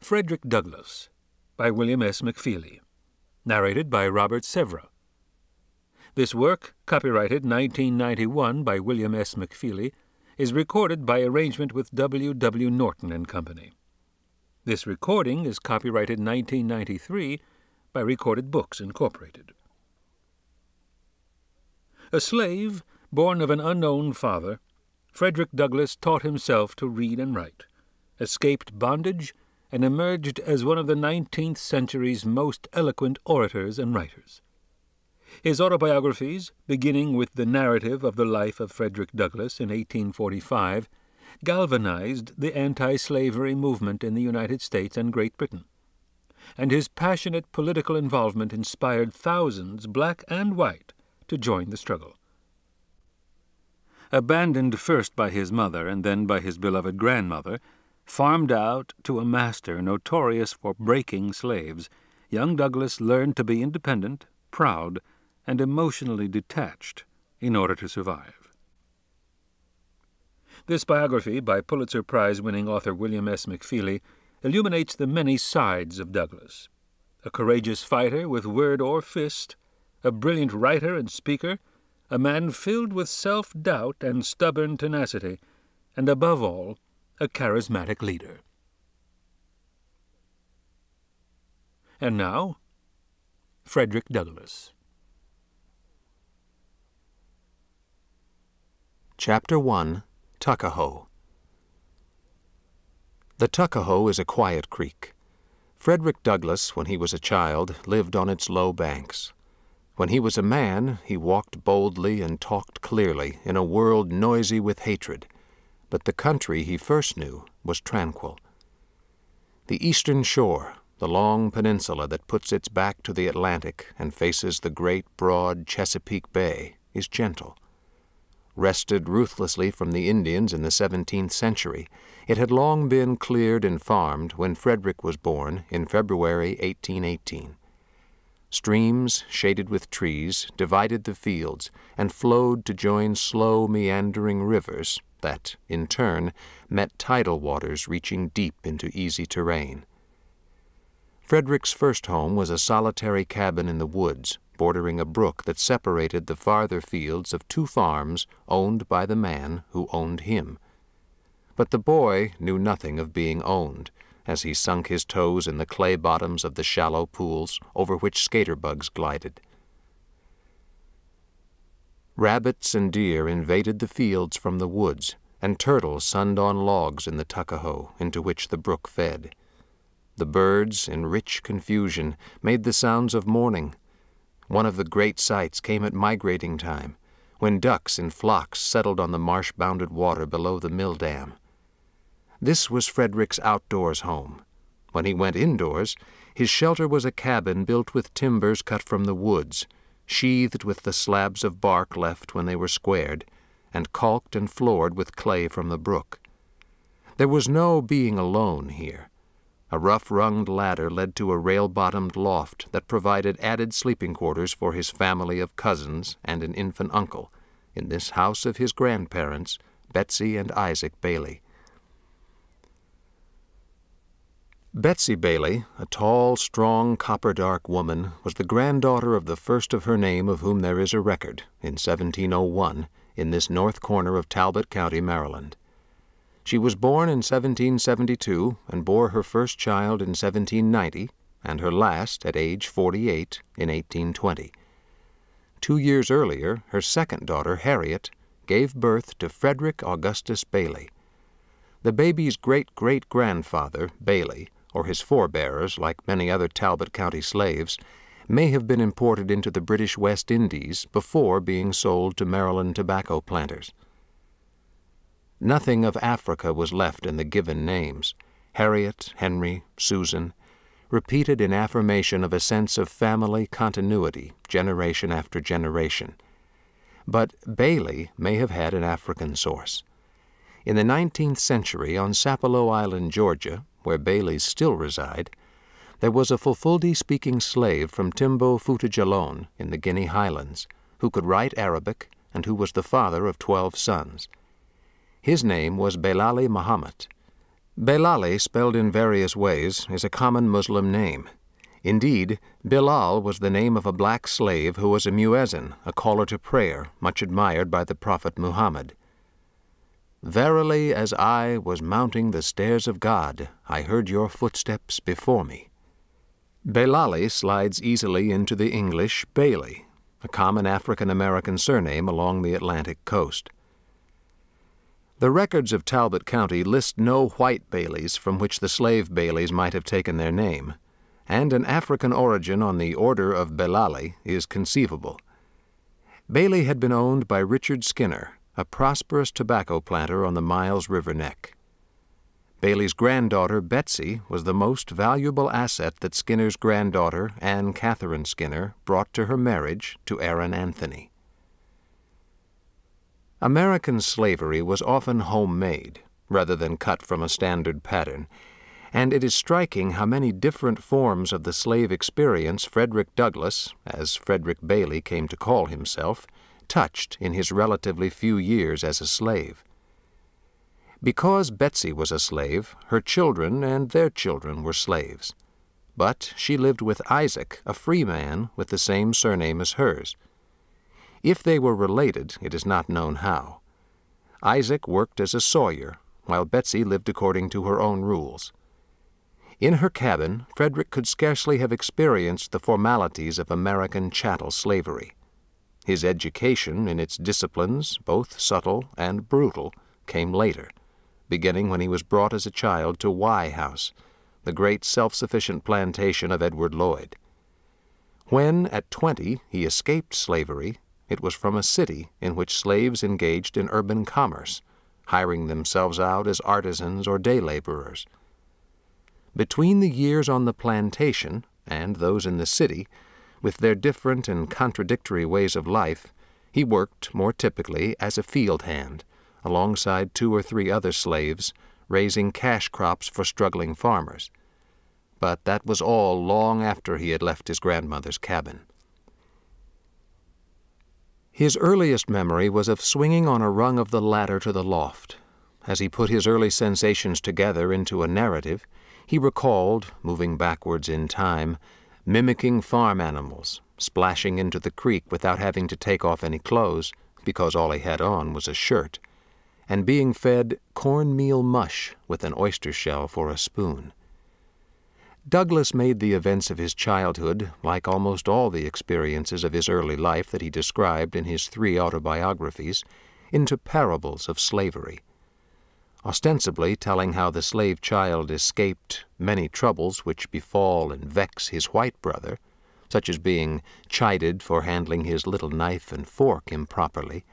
Frederick Douglass by William S. McFeely. Narrated by Robert Sevra. This work, copyrighted 1991 by William S. McFeely, is recorded by arrangement with W. W. Norton and Company. This recording is copyrighted 1993 by Recorded Books Incorporated. A slave, born of an unknown father, Frederick Douglass taught himself to read and write, escaped bondage, and emerged as one of the nineteenth century's most eloquent orators and writers. His autobiographies, beginning with the narrative of the life of Frederick Douglass in 1845, galvanized the anti slavery movement in the United States and Great Britain. And his passionate political involvement inspired thousands, black and white, to join the struggle. Abandoned first by his mother and then by his beloved grandmother, farmed out to a master notorious for breaking slaves, young Douglass learned to be independent, proud, and emotionally detached in order to survive. This biography by Pulitzer Prize winning author William S. McFeely illuminates the many sides of Douglass A courageous fighter with word or fist, a brilliant writer and speaker, a man filled with self doubt and stubborn tenacity, and above all, a charismatic leader. And now, Frederick Douglass. Chapter 1 Tuckahoe The Tuckahoe is a quiet creek. Frederick Douglass, when he was a child, lived on its low banks. When he was a man, he walked boldly and talked clearly in a world noisy with hatred, but the country he first knew was tranquil. The eastern shore, the long peninsula that puts its back to the Atlantic and faces the great, broad Chesapeake Bay, is gentle wrested ruthlessly from the Indians in the 17th century, it had long been cleared and farmed when Frederick was born in February 1818. Streams, shaded with trees, divided the fields and flowed to join slow, meandering rivers that, in turn, met tidal waters reaching deep into easy terrain. Frederick's first home was a solitary cabin in the woods, bordering a brook that separated the farther fields of two farms owned by the man who owned him. But the boy knew nothing of being owned as he sunk his toes in the clay bottoms of the shallow pools over which skater bugs glided. Rabbits and deer invaded the fields from the woods, and turtles sunned on logs in the Tuckahoe into which the brook fed. The birds, in rich confusion, made the sounds of morning, one of the great sights came at migrating time, when ducks in flocks settled on the marsh-bounded water below the mill dam. This was Frederick's outdoors home. When he went indoors, his shelter was a cabin built with timbers cut from the woods, sheathed with the slabs of bark left when they were squared, and caulked and floored with clay from the brook. There was no being alone here. A rough-runged ladder led to a rail-bottomed loft that provided added sleeping quarters for his family of cousins and an infant uncle in this house of his grandparents, Betsy and Isaac Bailey. Betsy Bailey, a tall, strong, copper-dark woman, was the granddaughter of the first of her name of whom there is a record, in 1701, in this north corner of Talbot County, Maryland. She was born in 1772 and bore her first child in 1790 and her last at age 48 in 1820. Two years earlier, her second daughter, Harriet, gave birth to Frederick Augustus Bailey. The baby's great-great-grandfather, Bailey, or his forebears, like many other Talbot County slaves, may have been imported into the British West Indies before being sold to Maryland tobacco planters. Nothing of Africa was left in the given names Harriet, Henry, Susan, repeated in affirmation of a sense of family continuity, generation after generation. But Bailey may have had an African source. In the 19th century, on Sapelo Island, Georgia, where Baileys still reside, there was a Fulfulde speaking slave from Timbo Futajalon in the Guinea Highlands who could write Arabic and who was the father of twelve sons. His name was Belali Mahomet. Belali, spelled in various ways, is a common Muslim name. Indeed, Bilal was the name of a black slave who was a muezzin, a caller to prayer, much admired by the Prophet Muhammad. Verily, as I was mounting the stairs of God, I heard your footsteps before me. Belali slides easily into the English Bailey, a common African American surname along the Atlantic coast. The records of Talbot County list no white Baileys from which the slave Baileys might have taken their name, and an African origin on the order of Belali is conceivable. Bailey had been owned by Richard Skinner, a prosperous tobacco planter on the Miles River neck. Bailey's granddaughter, Betsy, was the most valuable asset that Skinner's granddaughter, Anne Catherine Skinner, brought to her marriage to Aaron Anthony. American slavery was often homemade, rather than cut from a standard pattern, and it is striking how many different forms of the slave experience Frederick Douglass, as Frederick Bailey came to call himself, touched in his relatively few years as a slave. Because Betsy was a slave, her children and their children were slaves. But she lived with Isaac, a free man with the same surname as hers. If they were related, it is not known how. Isaac worked as a sawyer, while Betsy lived according to her own rules. In her cabin, Frederick could scarcely have experienced the formalities of American chattel slavery. His education in its disciplines, both subtle and brutal, came later, beginning when he was brought as a child to Wye House, the great self-sufficient plantation of Edward Lloyd. When, at twenty, he escaped slavery, it was from a city in which slaves engaged in urban commerce, hiring themselves out as artisans or day laborers. Between the years on the plantation and those in the city, with their different and contradictory ways of life, he worked, more typically, as a field hand, alongside two or three other slaves, raising cash crops for struggling farmers. But that was all long after he had left his grandmother's cabin. His earliest memory was of swinging on a rung of the ladder to the loft. As he put his early sensations together into a narrative, he recalled, moving backwards in time, mimicking farm animals, splashing into the creek without having to take off any clothes, because all he had on was a shirt, and being fed cornmeal mush with an oyster shell for a spoon. Douglass made the events of his childhood, like almost all the experiences of his early life that he described in his three autobiographies, into parables of slavery ostensibly telling how the slave child escaped many troubles which befall and vex his white brother, such as being chided for handling his little knife and fork improperly,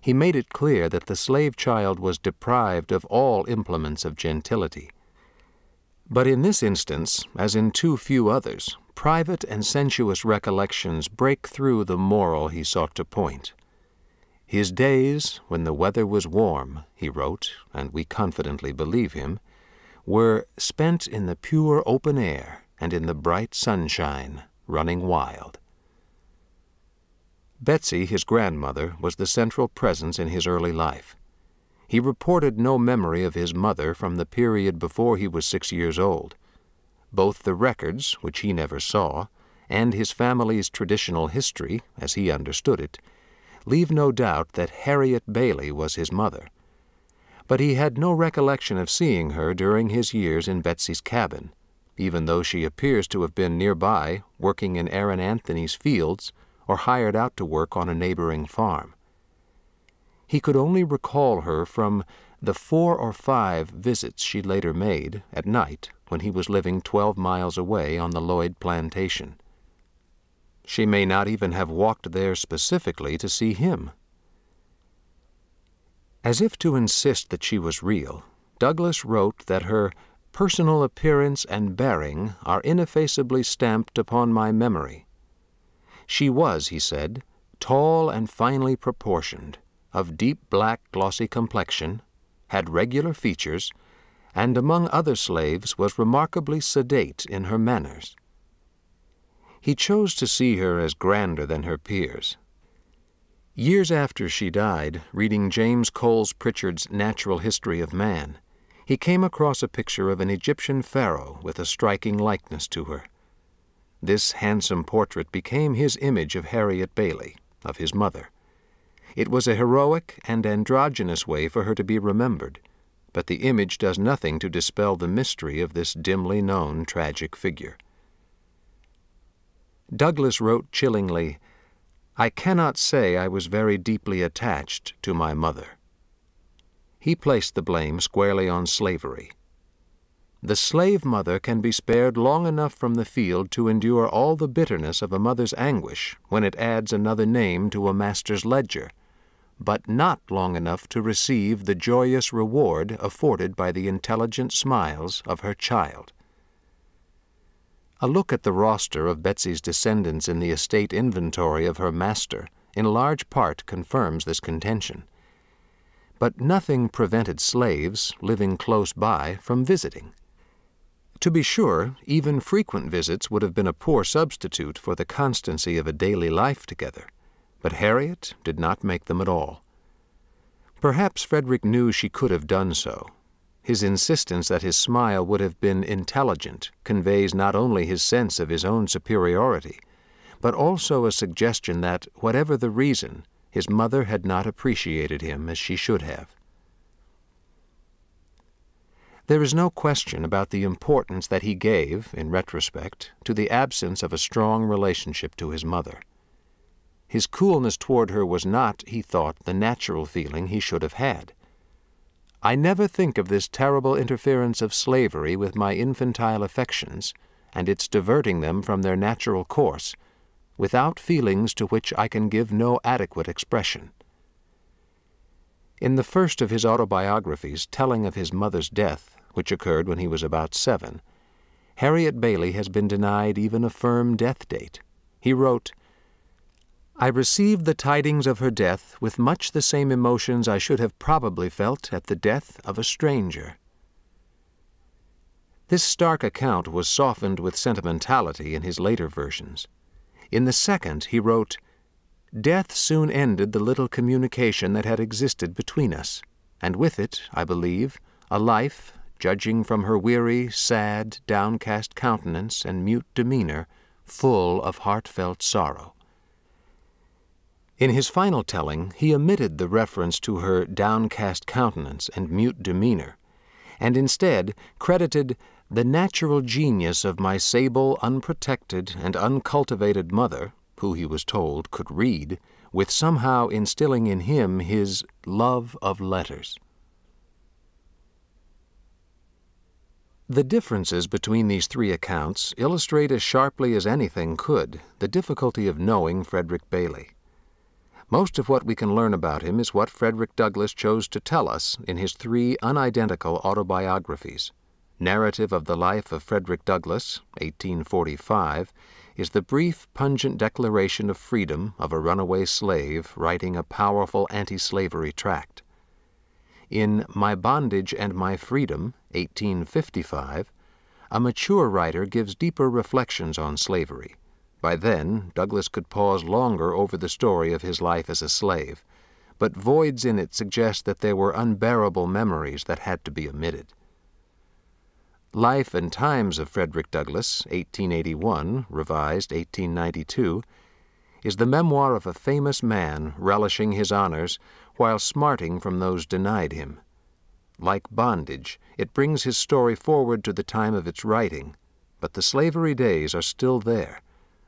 he made it clear that the slave child was deprived of all implements of gentility. But in this instance, as in too few others, private and sensuous recollections break through the moral he sought to point. His days, when the weather was warm, he wrote, and we confidently believe him, were spent in the pure open air and in the bright sunshine, running wild. Betsy, his grandmother, was the central presence in his early life. He reported no memory of his mother from the period before he was six years old. Both the records, which he never saw, and his family's traditional history, as he understood it, leave no doubt that Harriet Bailey was his mother. But he had no recollection of seeing her during his years in Betsy's cabin, even though she appears to have been nearby working in Aaron Anthony's fields or hired out to work on a neighboring farm. He could only recall her from the four or five visits she later made at night when he was living twelve miles away on the Lloyd plantation. She may not even have walked there specifically to see him. As if to insist that she was real, Douglass wrote that her personal appearance and bearing are ineffaceably stamped upon my memory. She was, he said, tall and finely proportioned, of deep black glossy complexion, had regular features, and among other slaves was remarkably sedate in her manners. He chose to see her as grander than her peers. Years after she died, reading James Cowles Prichard's Natural History of Man, he came across a picture of an Egyptian pharaoh with a striking likeness to her. This handsome portrait became his image of Harriet Bailey, of his mother. It was a heroic and androgynous way for her to be remembered, but the image does nothing to dispel the mystery of this dimly known tragic figure. Douglass wrote chillingly, I cannot say I was very deeply attached to my mother. He placed the blame squarely on slavery. The slave mother can be spared long enough from the field to endure all the bitterness of a mother's anguish when it adds another name to a master's ledger, but not long enough to receive the joyous reward afforded by the intelligent smiles of her child. A look at the roster of Betsy's descendants in the estate inventory of her master in large part confirms this contention. But nothing prevented slaves living close by from visiting. To be sure, even frequent visits would have been a poor substitute for the constancy of a daily life together, but Harriet did not make them at all. Perhaps Frederick knew she could have done so. His insistence that his smile would have been intelligent conveys not only his sense of his own superiority, but also a suggestion that, whatever the reason, his mother had not appreciated him as she should have. There is no question about the importance that he gave, in retrospect, to the absence of a strong relationship to his mother. His coolness toward her was not, he thought, the natural feeling he should have had. I never think of this terrible interference of slavery with my infantile affections, and its diverting them from their natural course, without feelings to which I can give no adequate expression. In the first of his autobiographies telling of his mother's death, which occurred when he was about seven, Harriet Bailey has been denied even a firm death date. He wrote, I received the tidings of her death with much the same emotions I should have probably felt at the death of a stranger. This stark account was softened with sentimentality in his later versions. In the second, he wrote, Death soon ended the little communication that had existed between us, and with it, I believe, a life judging from her weary, sad, downcast countenance and mute demeanor, full of heartfelt sorrow. In his final telling, he omitted the reference to her downcast countenance and mute demeanor, and instead credited the natural genius of my sable, unprotected, and uncultivated mother, who he was told could read, with somehow instilling in him his love of letters. The differences between these three accounts illustrate as sharply as anything could the difficulty of knowing Frederick Bailey. Most of what we can learn about him is what Frederick Douglass chose to tell us in his three unidentical autobiographies. Narrative of the Life of Frederick Douglass, 1845, is the brief, pungent declaration of freedom of a runaway slave writing a powerful anti slavery tract. In My Bondage and My Freedom, 1855, a mature writer gives deeper reflections on slavery. By then, Douglass could pause longer over the story of his life as a slave, but voids in it suggest that there were unbearable memories that had to be omitted. Life and Times of Frederick Douglass, 1881, revised 1892, is the memoir of a famous man relishing his honors while smarting from those denied him. Like bondage, it brings his story forward to the time of its writing, but the slavery days are still there,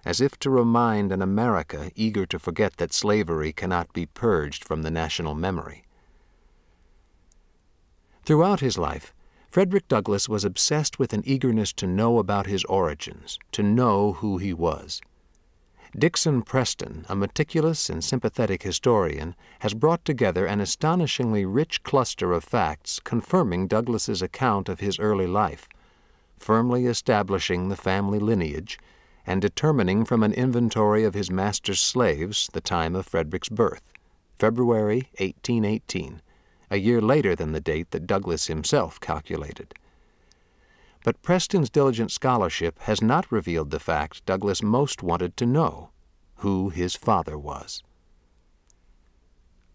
as if to remind an America eager to forget that slavery cannot be purged from the national memory. Throughout his life, Frederick Douglass was obsessed with an eagerness to know about his origins, to know who he was. Dickson Preston, a meticulous and sympathetic historian, has brought together an astonishingly rich cluster of facts confirming Douglass's account of his early life, firmly establishing the family lineage, and determining from an inventory of his master's slaves the time of Frederick's birth, February 1818, a year later than the date that Douglass himself calculated but Preston's diligent scholarship has not revealed the fact Douglass most wanted to know who his father was.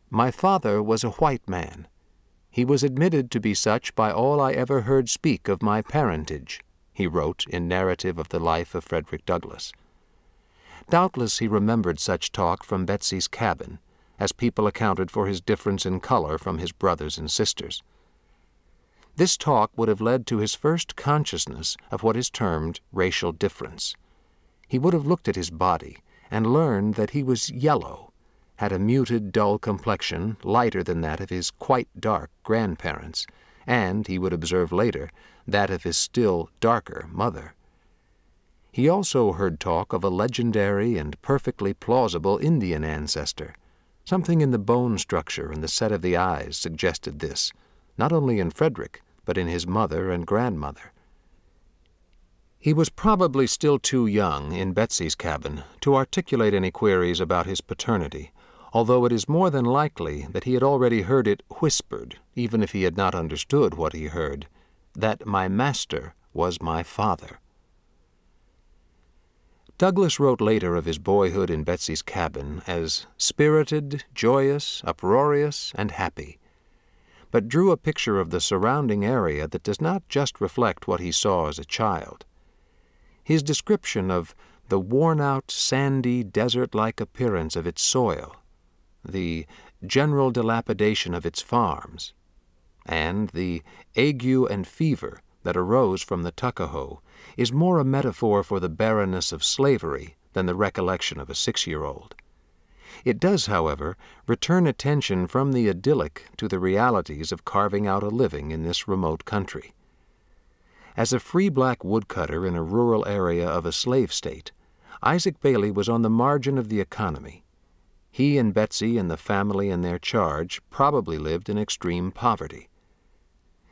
My father was a white man. He was admitted to be such by all I ever heard speak of my parentage, he wrote in Narrative of the Life of Frederick Douglass. Doubtless he remembered such talk from Betsy's cabin, as people accounted for his difference in color from his brothers and sisters. This talk would have led to his first consciousness of what is termed racial difference. He would have looked at his body and learned that he was yellow, had a muted, dull complexion lighter than that of his quite dark grandparents, and, he would observe later, that of his still darker mother. He also heard talk of a legendary and perfectly plausible Indian ancestor. Something in the bone structure and the set of the eyes suggested this, not only in Frederick, but in his mother and grandmother. He was probably still too young in Betsy's cabin to articulate any queries about his paternity, although it is more than likely that he had already heard it whispered, even if he had not understood what he heard, that my master was my father. Douglass wrote later of his boyhood in Betsy's cabin as spirited, joyous, uproarious, and happy but drew a picture of the surrounding area that does not just reflect what he saw as a child. His description of the worn-out, sandy, desert-like appearance of its soil, the general dilapidation of its farms, and the ague and fever that arose from the Tuckahoe is more a metaphor for the barrenness of slavery than the recollection of a six-year-old. It does, however, return attention from the idyllic to the realities of carving out a living in this remote country. As a free black woodcutter in a rural area of a slave state, Isaac Bailey was on the margin of the economy. He and Betsy and the family in their charge probably lived in extreme poverty.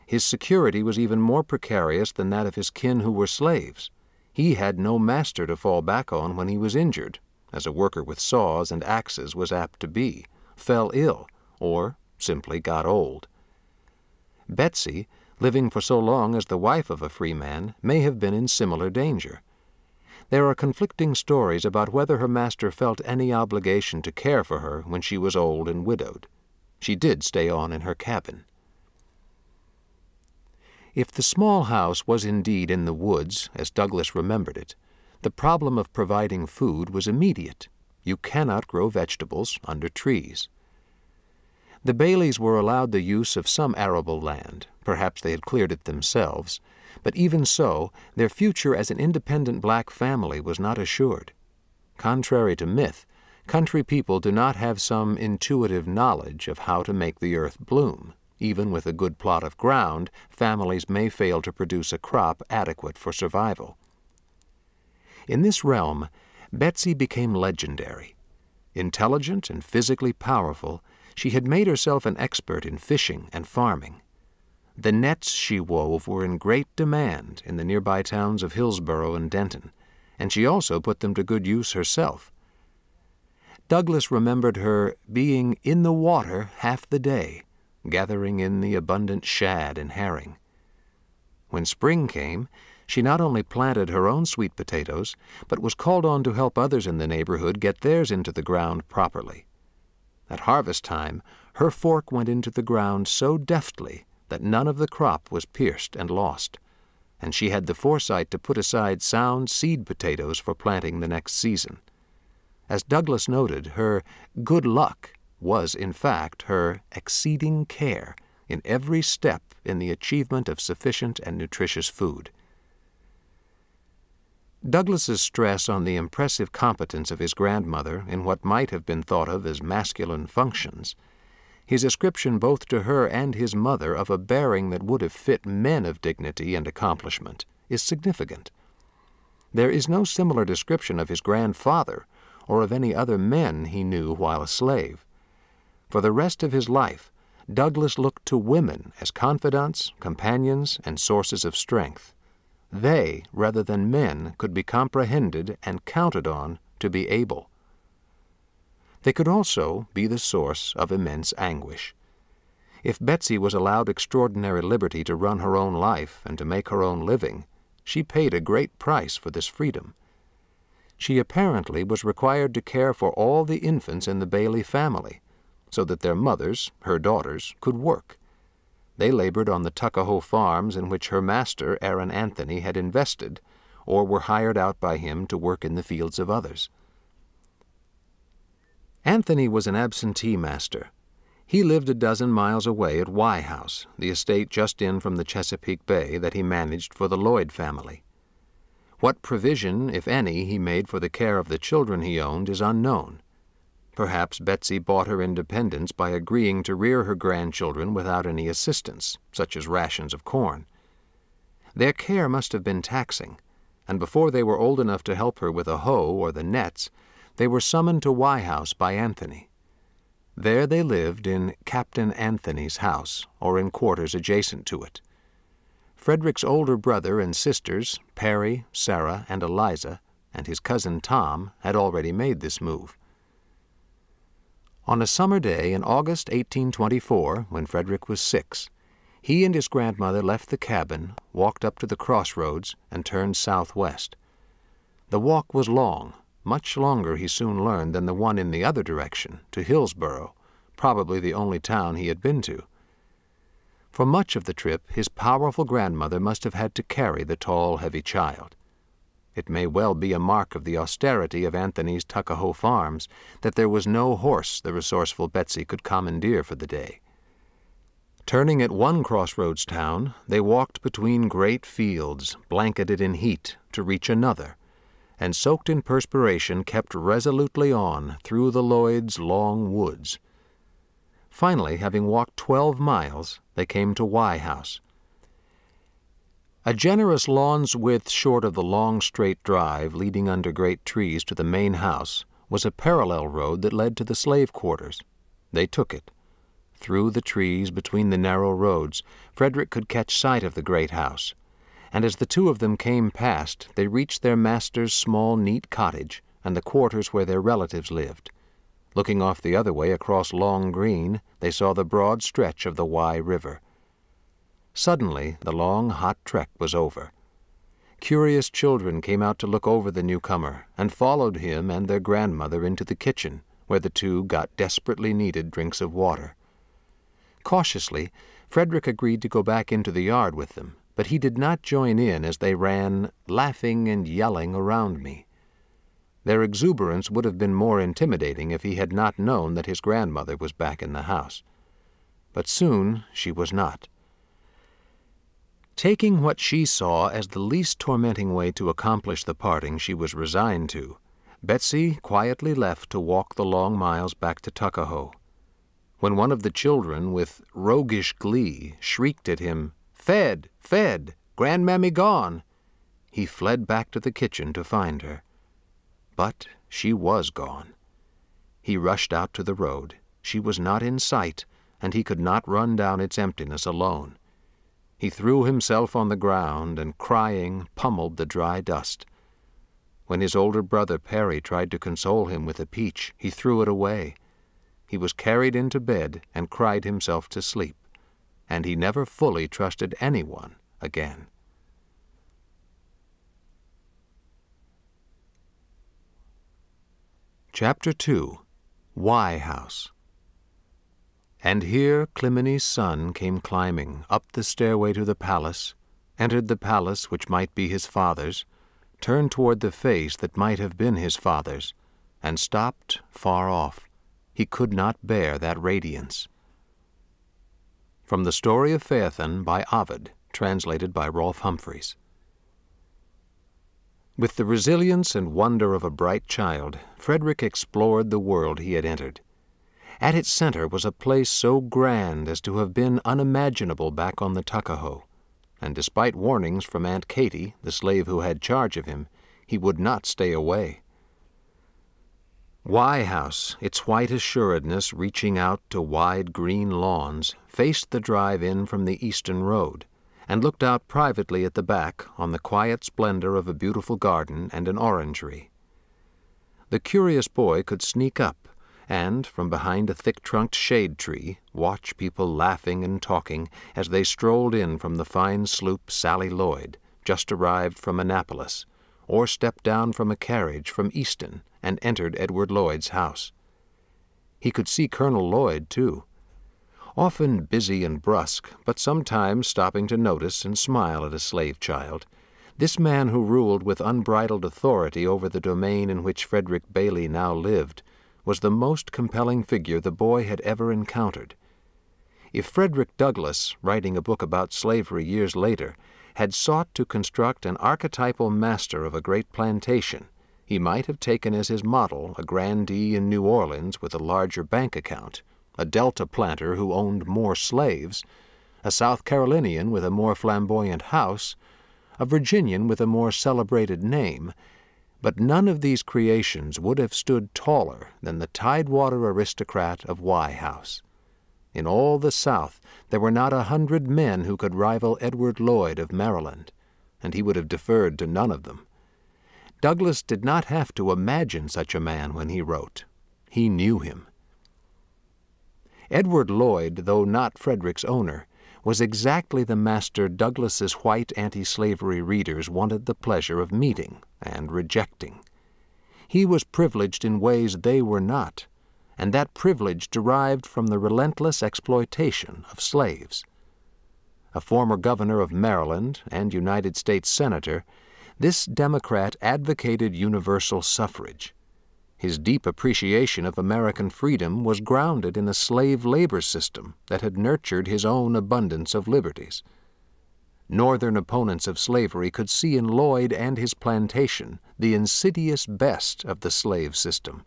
His security was even more precarious than that of his kin who were slaves. He had no master to fall back on when he was injured as a worker with saws and axes was apt to be, fell ill, or simply got old. Betsy, living for so long as the wife of a free man, may have been in similar danger. There are conflicting stories about whether her master felt any obligation to care for her when she was old and widowed. She did stay on in her cabin. If the small house was indeed in the woods, as Douglass remembered it, the problem of providing food was immediate. You cannot grow vegetables under trees. The Baileys were allowed the use of some arable land, perhaps they had cleared it themselves, but even so, their future as an independent black family was not assured. Contrary to myth, country people do not have some intuitive knowledge of how to make the earth bloom. Even with a good plot of ground, families may fail to produce a crop adequate for survival. In this realm, Betsy became legendary. Intelligent and physically powerful, she had made herself an expert in fishing and farming. The nets she wove were in great demand in the nearby towns of Hillsboro and Denton, and she also put them to good use herself. Douglass remembered her being in the water half the day, gathering in the abundant shad and herring. When spring came, she not only planted her own sweet potatoes, but was called on to help others in the neighborhood get theirs into the ground properly. At harvest time, her fork went into the ground so deftly that none of the crop was pierced and lost, and she had the foresight to put aside sound seed potatoes for planting the next season. As Douglass noted, her good luck was, in fact, her exceeding care in every step in the achievement of sufficient and nutritious food. Douglass's stress on the impressive competence of his grandmother in what might have been thought of as masculine functions, his ascription both to her and his mother of a bearing that would have fit men of dignity and accomplishment, is significant. There is no similar description of his grandfather or of any other men he knew while a slave. For the rest of his life, Douglass looked to women as confidants, companions, and sources of strength. They, rather than men, could be comprehended and counted on to be able. They could also be the source of immense anguish. If Betsy was allowed extraordinary liberty to run her own life and to make her own living, she paid a great price for this freedom. She apparently was required to care for all the infants in the Bailey family, so that their mothers, her daughters, could work. they labored on the Tuckahoe farms in which her master, Aaron Anthony, had invested, or were hired out by him to work in the fields of others. Anthony was an absentee master. He lived a dozen miles away at Wye House, the estate just in from the Chesapeake Bay that he managed for the Lloyd family. What provision, if any, he made for the care of the children he owned is unknown. Perhaps Betsy bought her independence by agreeing to rear her grandchildren without any assistance, such as rations of corn. Their care must have been taxing, and before they were old enough to help her with a hoe or the nets, they were summoned to Wye House by Anthony. There they lived in Captain Anthony's house, or in quarters adjacent to it. Frederick's older brother and sisters, Perry, Sarah, and Eliza, and his cousin Tom, had already made this move. On a summer day in August 1824, when Frederick was six, he and his grandmother left the cabin, walked up to the crossroads, and turned southwest. The walk was long, much longer he soon learned than the one in the other direction, to Hillsboro, probably the only town he had been to. For much of the trip, his powerful grandmother must have had to carry the tall, heavy child. It may well be a mark of the austerity of Anthony's Tuckahoe farms that there was no horse the resourceful Betsy could commandeer for the day. Turning at one crossroads town, they walked between great fields, blanketed in heat, to reach another, and soaked in perspiration kept resolutely on through the Lloyds' long woods. Finally, having walked twelve miles, they came to Wye House. A generous lawn's width short of the long straight drive leading under great trees to the main house was a parallel road that led to the slave quarters. They took it. Through the trees between the narrow roads, Frederick could catch sight of the great house, and as the two of them came past, they reached their master's small, neat cottage and the quarters where their relatives lived. Looking off the other way across Long Green, they saw the broad stretch of the Wye River. Suddenly, the long, hot trek was over. Curious children came out to look over the newcomer and followed him and their grandmother into the kitchen, where the two got desperately needed drinks of water. Cautiously, Frederick agreed to go back into the yard with them, but he did not join in as they ran, laughing and yelling, around me. Their exuberance would have been more intimidating if he had not known that his grandmother was back in the house. But soon she was not. Taking what she saw as the least tormenting way to accomplish the parting she was resigned to, Betsy quietly left to walk the long miles back to Tuckahoe. When one of the children, with roguish glee, shrieked at him, Fed! Fed! Grandmammy gone! he fled back to the kitchen to find her. But she was gone. He rushed out to the road. She was not in sight, and he could not run down its emptiness alone. He threw himself on the ground and, crying, pummeled the dry dust. When his older brother Perry tried to console him with a peach, he threw it away. He was carried into bed and cried himself to sleep, and he never fully trusted anyone again. Chapter 2 Wye House And here Clymene's son came climbing up the stairway to the palace, entered the palace which might be his father's, turned toward the face that might have been his father's, and stopped far off. He could not bear that radiance. From the Story of Phaethon by Ovid, translated by Rolfe Humphries. With the resilience and wonder of a bright child, Frederick explored the world he had entered. At its center was a place so grand as to have been unimaginable back on the Tuckahoe, and despite warnings from Aunt Katy, the slave who had charge of him, he would not stay away. Wye House, its white assuredness reaching out to wide green lawns, faced the drive in from the eastern road and looked out privately at the back on the quiet splendor of a beautiful garden and an orangery. The curious boy could sneak up and, from behind a thick-trunked shade tree, watch people laughing and talking as they strolled in from the fine sloop Sally Lloyd, just arrived from Annapolis, or stepped down from a carriage from Easton and entered Edward Lloyd's house. He could see Colonel Lloyd, too, often busy and brusque, but sometimes stopping to notice and smile at a slave child. This man who ruled with unbridled authority over the domain in which Frederick Bailey now lived was the most compelling figure the boy had ever encountered. If Frederick Douglass, writing a book about slavery years later, had sought to construct an archetypal master of a great plantation, he might have taken as his model a grandee in New Orleans with a larger bank account, a Delta planter who owned more slaves, a South Carolinian with a more flamboyant house, a Virginian with a more celebrated name, but none of these creations would have stood taller than the Tidewater aristocrat of Wye House. In all the South there were not a hundred men who could rival Edward Lloyd of Maryland, and he would have deferred to none of them. Douglass did not have to imagine such a man when he wrote. He knew him. Edward Lloyd, though not Frederick's owner, was exactly the master Douglass's white anti-slavery readers wanted the pleasure of meeting and rejecting. He was privileged in ways they were not, and that privilege derived from the relentless exploitation of slaves. A former governor of Maryland and United States Senator, this Democrat advocated universal suffrage. His deep appreciation of American freedom was grounded in a slave labor system that had nurtured his own abundance of liberties. Northern opponents of slavery could see in Lloyd and his plantation the insidious best of the slave system.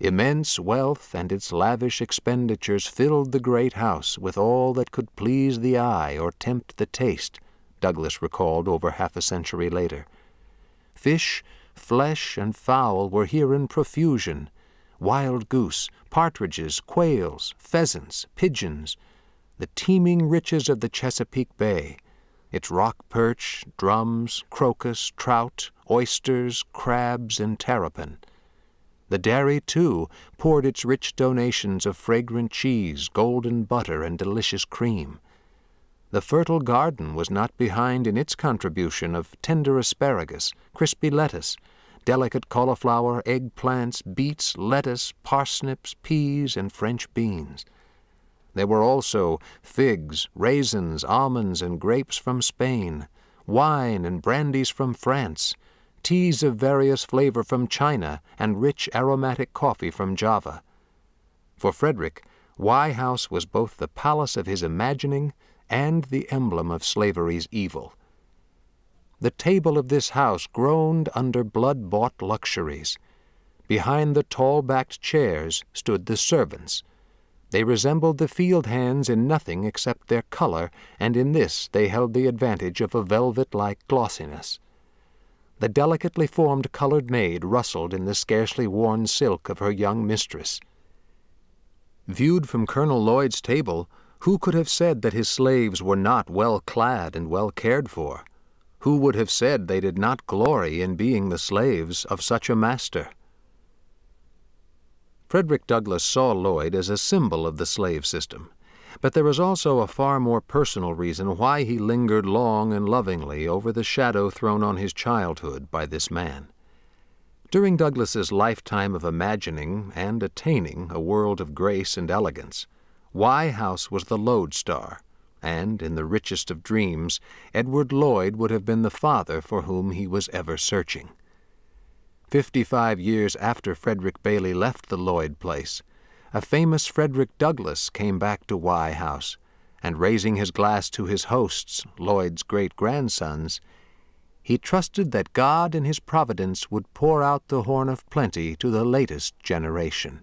Immense wealth and its lavish expenditures filled the great house with all that could please the eye or tempt the taste, Douglass recalled over half a century later. Fish, Flesh and fowl were here in profusion wild goose, partridges, quails, pheasants, pigeons, the teeming riches of the Chesapeake Bay, its rock perch, drums, crocus, trout, oysters, crabs, and terrapin. The dairy, too, poured its rich donations of fragrant cheese, golden butter, and delicious cream. The fertile garden was not behind in its contribution of tender asparagus, crispy lettuce, delicate cauliflower, eggplants, beets, lettuce, parsnips, peas, and French beans. There were also figs, raisins, almonds, and grapes from Spain, wine and brandies from France, teas of various flavor from China, and rich aromatic coffee from Java. For Frederick, Wye House was both the palace of his imagining and the emblem of slavery's evil. The table of this house groaned under blood-bought luxuries. Behind the tall-backed chairs stood the servants. They resembled the field hands in nothing except their color, and in this they held the advantage of a velvet-like glossiness. The delicately formed colored maid rustled in the scarcely worn silk of her young mistress. Viewed from Colonel Lloyd's table, who could have said that his slaves were not well clad and well cared for? Who would have said they did not glory in being the slaves of such a master? Frederick Douglass saw Lloyd as a symbol of the slave system, but there was also a far more personal reason why he lingered long and lovingly over the shadow thrown on his childhood by this man. During Douglass's lifetime of imagining and attaining a world of grace and elegance, Wye House was the lodestar, and, in the richest of dreams, Edward Lloyd would have been the father for whom he was ever searching. Fifty-five years after Frederick Bailey left the Lloyd place, a famous Frederick Douglass came back to Wye House, and raising his glass to his hosts, Lloyd's great-grandsons, he trusted that God in his providence would pour out the horn of plenty to the latest generation.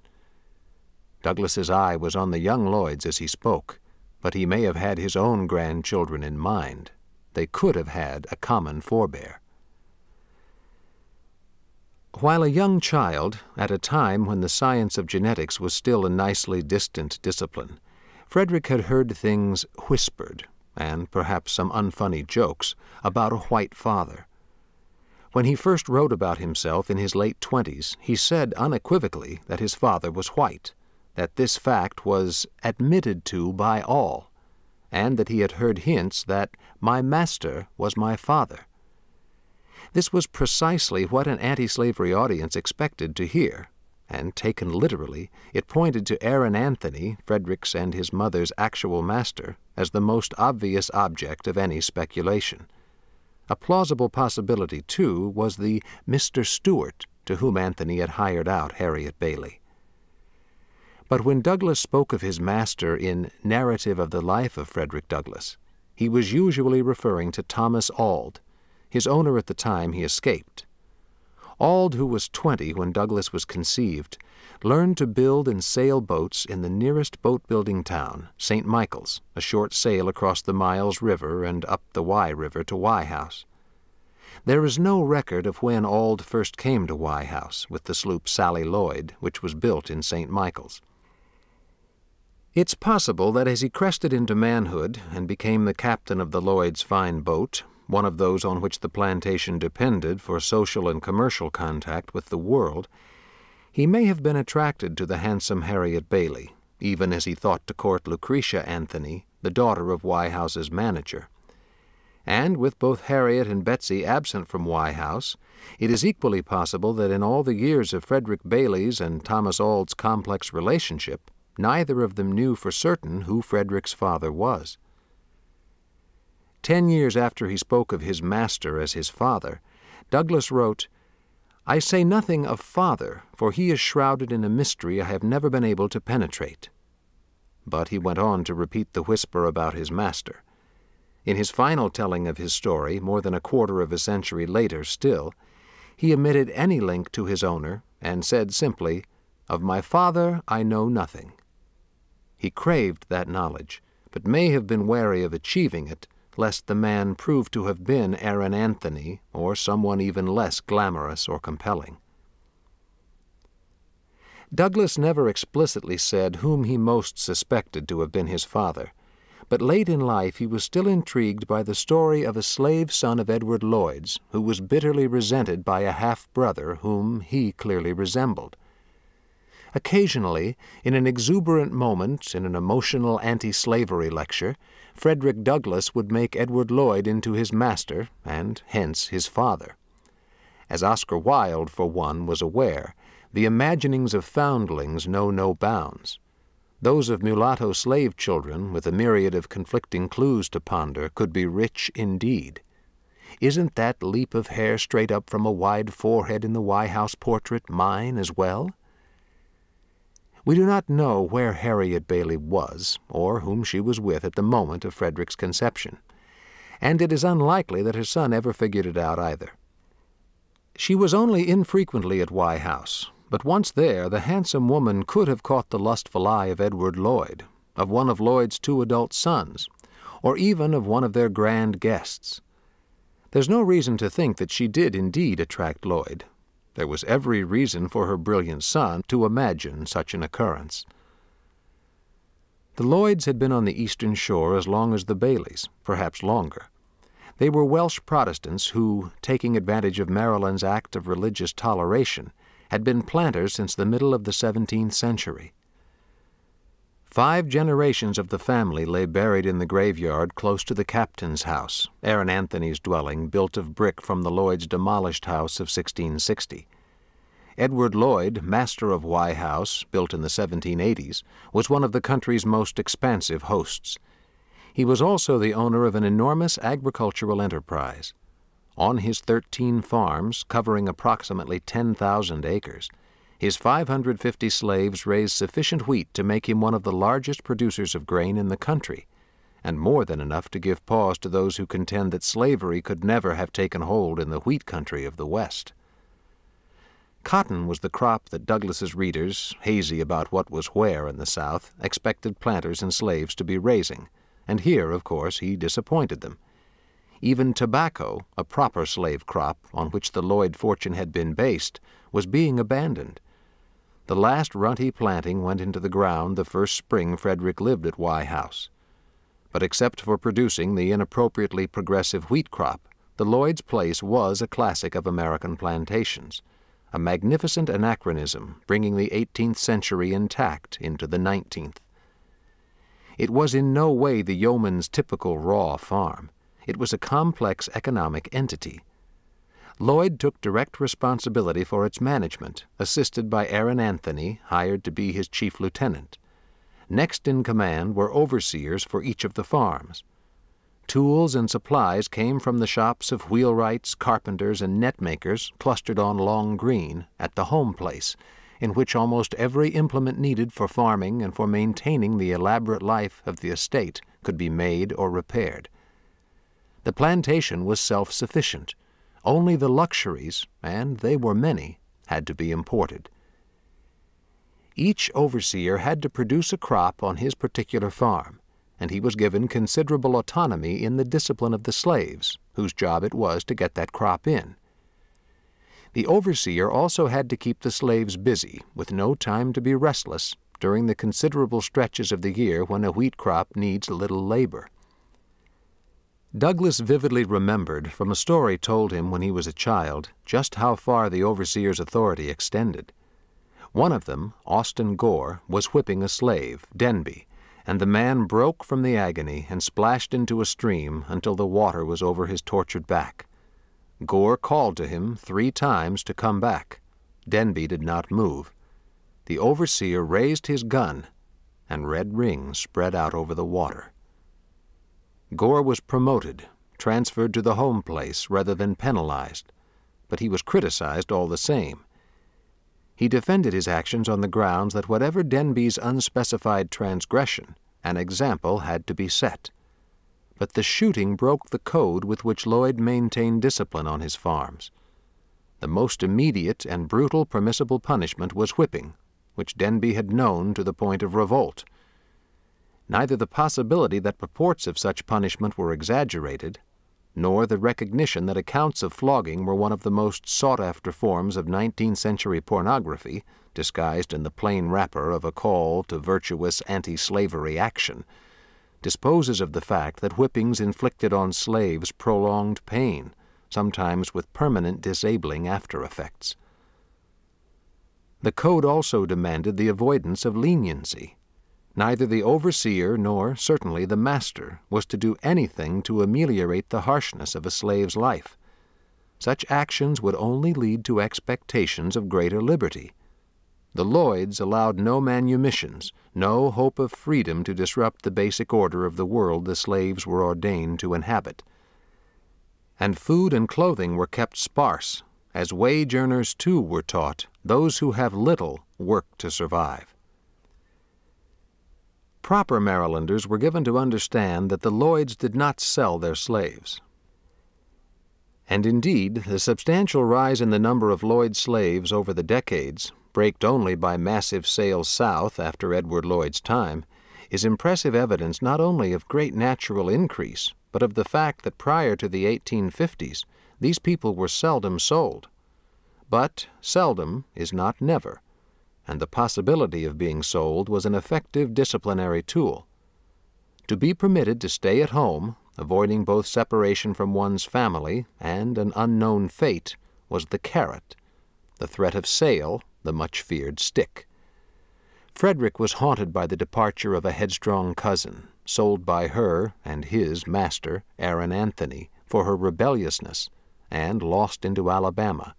Douglass's eye was on the young Lloyds as he spoke, but he may have had his own grandchildren in mind. They could have had a common forebear. While a young child, at a time when the science of genetics was still a nicely distant discipline, Frederick had heard things whispered, and perhaps some unfunny jokes, about a white father. When he first wrote about himself in his late twenties, he said unequivocally that his father was white that this fact was admitted to by all, and that he had heard hints that my master was my father. This was precisely what an anti-slavery audience expected to hear, and taken literally, it pointed to Aaron Anthony, Frederick's and his mother's actual master, as the most obvious object of any speculation. A plausible possibility, too, was the Mr. Stewart to whom Anthony had hired out Harriet Bailey. But when Douglass spoke of his master in Narrative of the Life of Frederick Douglass, he was usually referring to Thomas Auld. His owner at the time he escaped. Auld, who was twenty when Douglass was conceived, learned to build and sail boats in the nearest boat-building town, St. Michaels, a short sail across the Miles River and up the Wye River to Wye House. There is no record of when Auld first came to Wye House with the sloop Sally Lloyd, which was built in St. Michaels. It's possible that as he crested into manhood and became the captain of the Lloyd's fine boat, one of those on which the plantation depended for social and commercial contact with the world, he may have been attracted to the handsome Harriet Bailey, even as he thought to court Lucretia Anthony, the daughter of Wye House's manager. And with both Harriet and Betsy absent from Wye House, it is equally possible that in all the years of Frederick Bailey's and Thomas Auld's complex relationship, neither of them knew for certain who Frederick's father was. Ten years after he spoke of his master as his father, Douglass wrote, I say nothing of father, for he is shrouded in a mystery I have never been able to penetrate. But he went on to repeat the whisper about his master. In his final telling of his story, more than a quarter of a century later still, he omitted any link to his owner and said simply, Of my father I know nothing. He craved that knowledge, but may have been wary of achieving it, lest the man prove to have been Aaron Anthony or someone even less glamorous or compelling. Douglass never explicitly said whom he most suspected to have been his father, but late in life he was still intrigued by the story of a slave son of Edward Lloyd's who was bitterly resented by a half-brother whom he clearly resembled. Occasionally, in an exuberant moment in an emotional anti-slavery lecture, Frederick Douglass would make Edward Lloyd into his master, and hence his father. As Oscar Wilde, for one, was aware, the imaginings of foundlings know no bounds. Those of mulatto slave children, with a myriad of conflicting clues to ponder, could be rich indeed. Isn't that leap of hair straight up from a wide forehead in the Wye House portrait mine as well? We do not know where Harriet Bailey was, or whom she was with at the moment of Frederick's conception, and it is unlikely that her son ever figured it out either. She was only infrequently at Wye House, but once there the handsome woman could have caught the lustful eye of Edward Lloyd, of one of Lloyd's two adult sons, or even of one of their grand guests. There's no reason to think that she did indeed attract Lloyd, there was every reason for her brilliant son to imagine such an occurrence. The Lloyds had been on the eastern shore as long as the Baileys, perhaps longer. They were Welsh Protestants who, taking advantage of Maryland's Act of Religious Toleration, had been planters since the middle of the 17th century. Five generations of the family lay buried in the graveyard close to the captain's house, Aaron Anthony's dwelling, built of brick from the Lloyds' demolished house of 1660. Edward Lloyd, master of Wye House, built in the 1780s, was one of the country's most expansive hosts. He was also the owner of an enormous agricultural enterprise. On his 13 farms, covering approximately 10,000 acres, his 550 slaves raised sufficient wheat to make him one of the largest producers of grain in the country, and more than enough to give pause to those who contend that slavery could never have taken hold in the wheat country of the West. Cotton was the crop that Douglass's readers, hazy about what was where in the South, expected planters and slaves to be raising, and here, of course, he disappointed them. Even tobacco, a proper slave crop on which the Lloyd fortune had been based, was being abandoned. The last runty planting went into the ground the first spring Frederick lived at Wye House. But except for producing the inappropriately progressive wheat crop, the Lloyd's place was a classic of American plantations, a magnificent anachronism bringing the 18th century intact into the 19th. It was in no way the yeoman's typical raw farm. It was a complex economic entity. Lloyd took direct responsibility for its management, assisted by Aaron Anthony, hired to be his chief lieutenant. Next in command were overseers for each of the farms. Tools and supplies came from the shops of wheelwrights, carpenters, and netmakers clustered on Long Green at the home place, in which almost every implement needed for farming and for maintaining the elaborate life of the estate could be made or repaired. The plantation was self sufficient. Only the luxuries, and they were many, had to be imported. Each overseer had to produce a crop on his particular farm, and he was given considerable autonomy in the discipline of the slaves, whose job it was to get that crop in. The overseer also had to keep the slaves busy, with no time to be restless, during the considerable stretches of the year when a wheat crop needs little labor. Douglass vividly remembered, from a story told him when he was a child, just how far the overseer's authority extended. One of them, Austin Gore, was whipping a slave, Denby, and the man broke from the agony and splashed into a stream until the water was over his tortured back. Gore called to him three times to come back. Denby did not move. The overseer raised his gun, and red rings spread out over the water. Gore was promoted, transferred to the home place rather than penalized, but he was criticized all the same. He defended his actions on the grounds that whatever Denby's unspecified transgression, an example had to be set. But the shooting broke the code with which Lloyd maintained discipline on his farms. The most immediate and brutal permissible punishment was whipping, which Denby had known to the point of revolt. Neither the possibility that reports of such punishment were exaggerated nor the recognition that accounts of flogging were one of the most sought after forms of 19th century pornography, disguised in the plain wrapper of a call to virtuous anti slavery action, disposes of the fact that whippings inflicted on slaves prolonged pain, sometimes with permanent disabling after effects. The code also demanded the avoidance of leniency Neither the overseer nor, certainly, the master was to do anything to ameliorate the harshness of a slave's life. Such actions would only lead to expectations of greater liberty. The Lloyds allowed no manumissions, no hope of freedom to disrupt the basic order of the world the slaves were ordained to inhabit. And food and clothing were kept sparse, as wage earners too were taught, those who have little work to survive. Proper Marylanders were given to understand that the Lloyds did not sell their slaves. And indeed, the substantial rise in the number of Lloyd slaves over the decades, braked only by massive sales south after Edward Lloyd's time, is impressive evidence not only of great natural increase, but of the fact that prior to the 1850s, these people were seldom sold. But seldom is not never and the possibility of being sold was an effective disciplinary tool. To be permitted to stay at home, avoiding both separation from one's family and an unknown fate, was the carrot, the threat of sale, the much feared stick. Frederick was haunted by the departure of a headstrong cousin, sold by her and his master, Aaron Anthony, for her rebelliousness, and lost into Alabama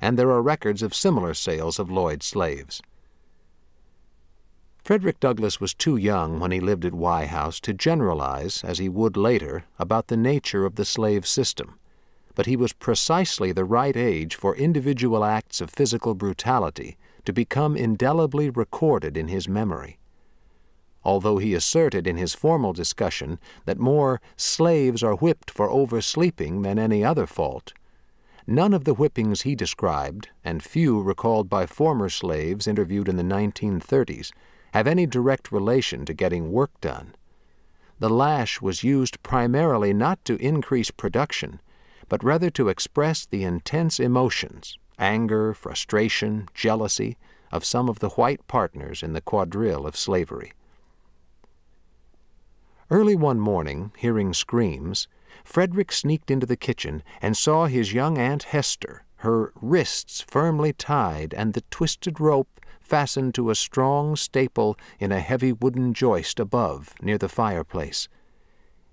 and there are records of similar sales of Lloyd slaves. Frederick Douglass was too young when he lived at Wye House to generalize, as he would later, about the nature of the slave system, but he was precisely the right age for individual acts of physical brutality to become indelibly recorded in his memory. Although he asserted in his formal discussion that more slaves are whipped for oversleeping than any other fault, None of the whippings he described, and few recalled by former slaves interviewed in the 1930s, have any direct relation to getting work done. The lash was used primarily not to increase production, but rather to express the intense emotions, anger, frustration, jealousy, of some of the white partners in the quadrille of slavery. Early one morning, hearing screams, Frederick sneaked into the kitchen and saw his young Aunt Hester, her wrists firmly tied and the twisted rope fastened to a strong staple in a heavy wooden joist above, near the fireplace.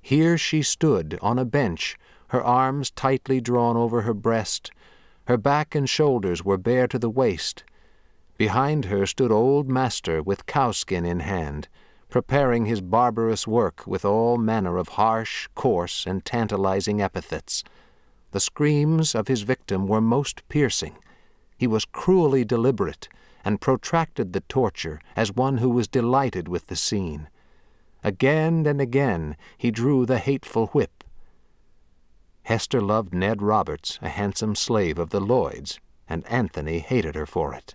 Here she stood on a bench, her arms tightly drawn over her breast, her back and shoulders were bare to the waist. Behind her stood old master with cowskin in hand, preparing his barbarous work with all manner of harsh, coarse, and tantalizing epithets. The screams of his victim were most piercing. He was cruelly deliberate, and protracted the torture as one who was delighted with the scene. Again and again he drew the hateful whip. Hester loved Ned Roberts, a handsome slave of the Lloyds, and Anthony hated her for it.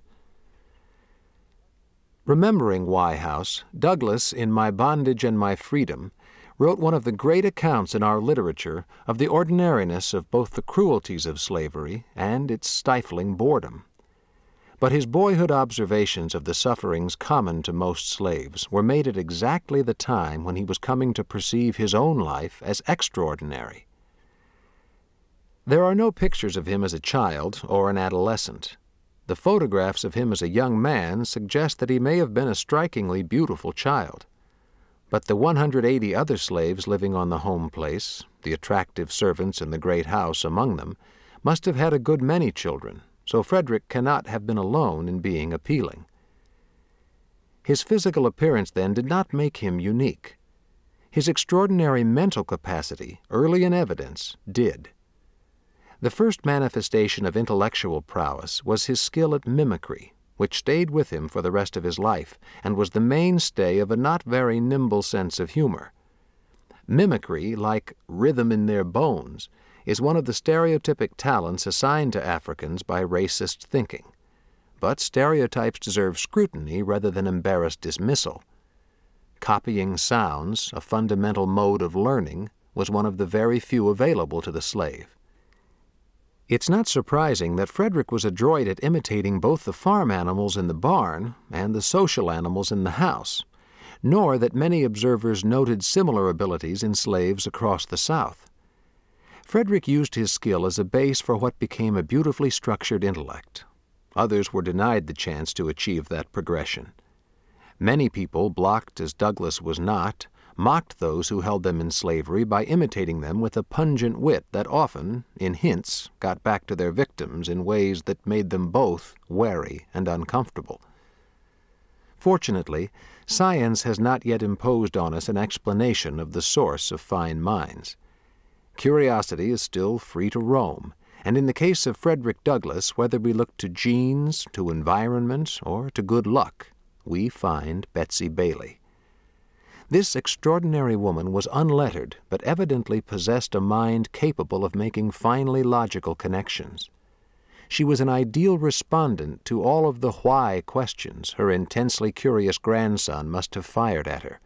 Remembering House, Douglass, in My Bondage and My Freedom, wrote one of the great accounts in our literature of the ordinariness of both the cruelties of slavery and its stifling boredom. But his boyhood observations of the sufferings common to most slaves were made at exactly the time when he was coming to perceive his own life as extraordinary. There are no pictures of him as a child or an adolescent. The photographs of him as a young man suggest that he may have been a strikingly beautiful child. But the 180 other slaves living on the home place, the attractive servants in the great house among them, must have had a good many children, so Frederick cannot have been alone in being appealing. His physical appearance, then, did not make him unique. His extraordinary mental capacity, early in evidence, did. The first manifestation of intellectual prowess was his skill at mimicry, which stayed with him for the rest of his life and was the mainstay of a not very nimble sense of humor. Mimicry, like rhythm in their bones, is one of the stereotypic talents assigned to Africans by racist thinking. But stereotypes deserve scrutiny rather than embarrassed dismissal. Copying sounds, a fundamental mode of learning, was one of the very few available to the slave. It's not surprising that Frederick was adroit at imitating both the farm animals in the barn and the social animals in the house, nor that many observers noted similar abilities in slaves across the South. Frederick used his skill as a base for what became a beautifully structured intellect. Others were denied the chance to achieve that progression. Many people, blocked as Douglass was not, mocked those who held them in slavery by imitating them with a pungent wit that often, in hints, got back to their victims in ways that made them both wary and uncomfortable. Fortunately, science has not yet imposed on us an explanation of the source of fine minds. Curiosity is still free to roam, and in the case of Frederick Douglass, whether we look to genes, to environment, or to good luck, we find Betsy Bailey. This extraordinary woman was unlettered, but evidently possessed a mind capable of making finely logical connections. She was an ideal respondent to all of the why questions her intensely curious grandson must have fired at her.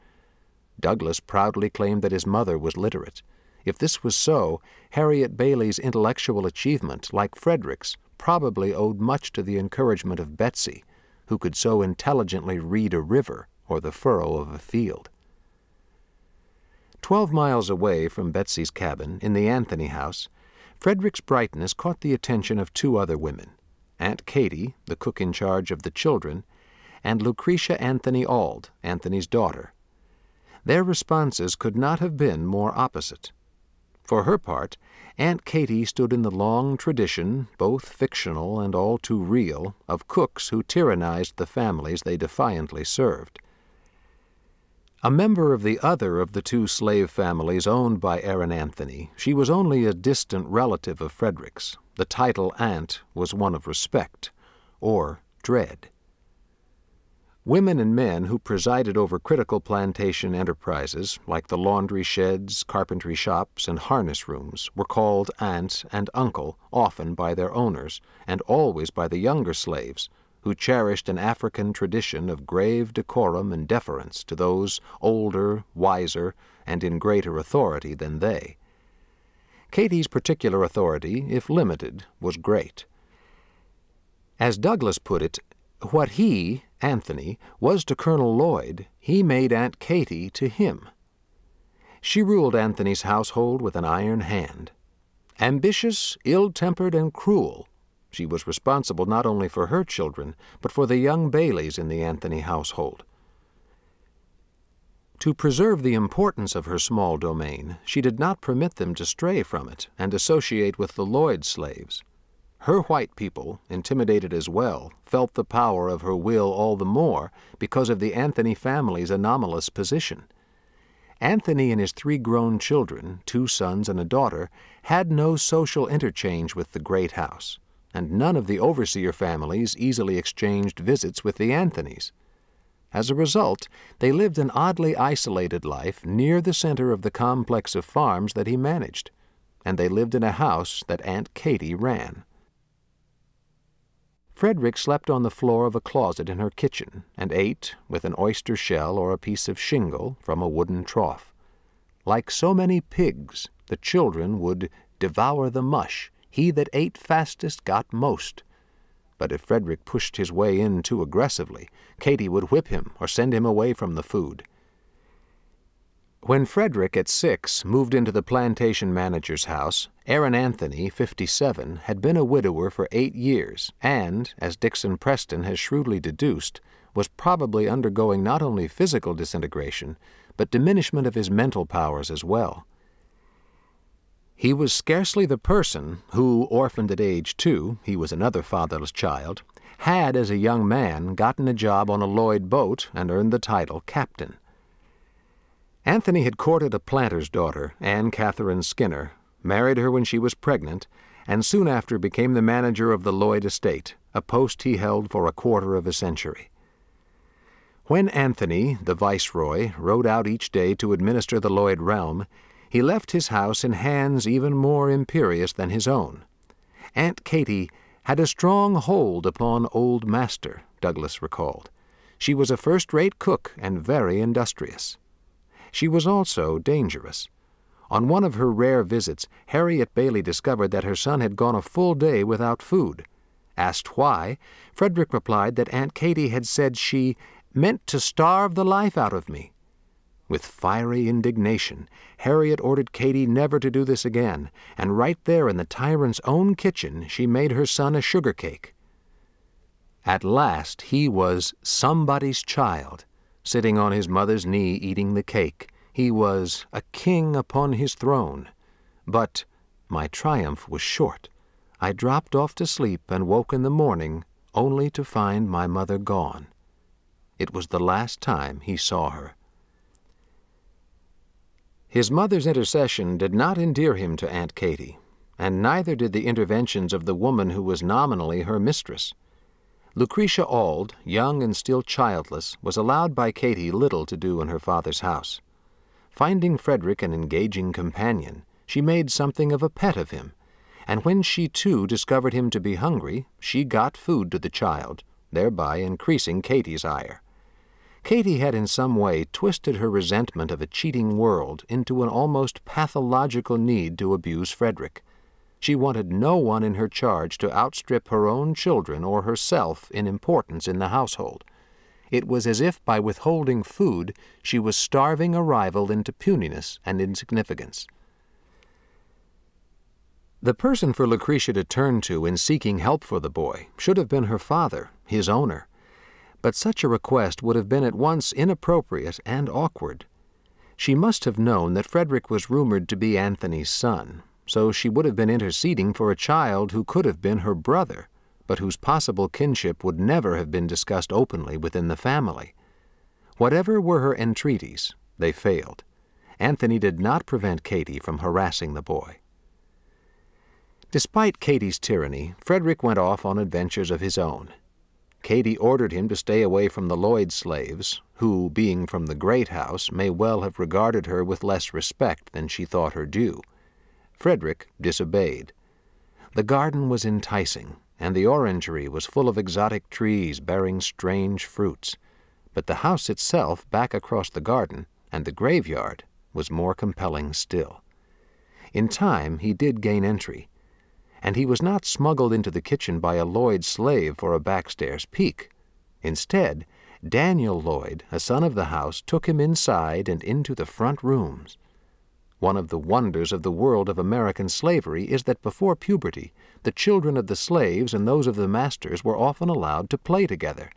Douglass proudly claimed that his mother was literate. If this was so, Harriet Bailey's intellectual achievement, like Frederick's, probably owed much to the encouragement of Betsy, who could so intelligently read a river or the furrow of a field. Twelve miles away from Betsy's cabin, in the Anthony house, Frederick's brightness caught the attention of two other women Aunt Katy, the cook in charge of the children, and Lucretia Anthony Auld, Anthony's daughter. Their responses could not have been more opposite. For her part, Aunt Katy stood in the long tradition, both fictional and all too real, of cooks who tyrannized the families they defiantly served. A member of the other of the two slave families owned by Aaron Anthony, she was only a distant relative of Frederick's. The title aunt was one of respect, or dread. Women and men who presided over critical plantation enterprises, like the laundry sheds, carpentry shops, and harness rooms, were called aunt and uncle, often by their owners, and always by the younger slaves, who cherished an African tradition of grave decorum and deference to those older, wiser, and in greater authority than they. Katy's particular authority, if limited, was great. As Douglass put it, what he, Anthony, was to Colonel Lloyd, he made Aunt Katy to him. She ruled Anthony's household with an iron hand. Ambitious, ill-tempered, and cruel, she was responsible not only for her children, but for the young Baileys in the Anthony household. To preserve the importance of her small domain, she did not permit them to stray from it and associate with the Lloyd slaves. Her white people, intimidated as well, felt the power of her will all the more because of the Anthony family's anomalous position. Anthony and his three grown children, two sons and a daughter, had no social interchange with the great house, and none of the overseer families easily exchanged visits with the Anthonys. As a result, they lived an oddly isolated life near the center of the complex of farms that he managed, and they lived in a house that Aunt Katy ran. Frederick slept on the floor of a closet in her kitchen and ate, with an oyster shell or a piece of shingle, from a wooden trough. Like so many pigs, the children would devour the mush. He that ate fastest got most but if Frederick pushed his way in too aggressively, Katy would whip him or send him away from the food. When Frederick, at six, moved into the plantation manager's house, Aaron Anthony, 57, had been a widower for eight years and, as Dickson Preston has shrewdly deduced, was probably undergoing not only physical disintegration, but diminishment of his mental powers as well. He was scarcely the person who, orphaned at age two, he was another fatherless child, had as a young man gotten a job on a Lloyd boat and earned the title captain. Anthony had courted a planter's daughter, Anne Catherine Skinner, married her when she was pregnant, and soon after became the manager of the Lloyd estate, a post he held for a quarter of a century. When Anthony, the viceroy, rode out each day to administer the Lloyd realm, he left his house in hands even more imperious than his own. Aunt Katy had a strong hold upon old master, Douglass recalled. She was a first-rate cook and very industrious. She was also dangerous. On one of her rare visits, Harriet Bailey discovered that her son had gone a full day without food. Asked why, Frederick replied that Aunt Katy had said she meant to starve the life out of me. With fiery indignation, Harriet ordered Katy never to do this again, and right there in the tyrant's own kitchen she made her son a sugar cake. At last he was somebody's child, sitting on his mother's knee eating the cake. He was a king upon his throne. But my triumph was short. I dropped off to sleep and woke in the morning only to find my mother gone. It was the last time he saw her. His mother's intercession did not endear him to Aunt Katy, and neither did the interventions of the woman who was nominally her mistress. Lucretia Auld, young and still childless, was allowed by Katy little to do in her father's house. Finding Frederick an engaging companion, she made something of a pet of him, and when she too discovered him to be hungry, she got food to the child, thereby increasing Katy's ire. Katy had in some way twisted her resentment of a cheating world into an almost pathological need to abuse Frederick. She wanted no one in her charge to outstrip her own children or herself in importance in the household. It was as if by withholding food she was starving a rival into puniness and insignificance. The person for Lucretia to turn to in seeking help for the boy should have been her father, his owner but such a request would have been at once inappropriate and awkward. She must have known that Frederick was rumored to be Anthony's son, so she would have been interceding for a child who could have been her brother, but whose possible kinship would never have been discussed openly within the family. Whatever were her entreaties, they failed. Anthony did not prevent Katy from harassing the boy. Despite Katy's tyranny, Frederick went off on adventures of his own. Katy ordered him to stay away from the Lloyd slaves, who, being from the great house, may well have regarded her with less respect than she thought her due. Frederick disobeyed. The garden was enticing, and the orangery was full of exotic trees bearing strange fruits. But the house itself, back across the garden, and the graveyard, was more compelling still. In time he did gain entry, and he was not smuggled into the kitchen by a Lloyd slave for a backstairs peek. Instead, Daniel Lloyd, a son of the house, took him inside and into the front rooms. One of the wonders of the world of American slavery is that before puberty, the children of the slaves and those of the masters were often allowed to play together.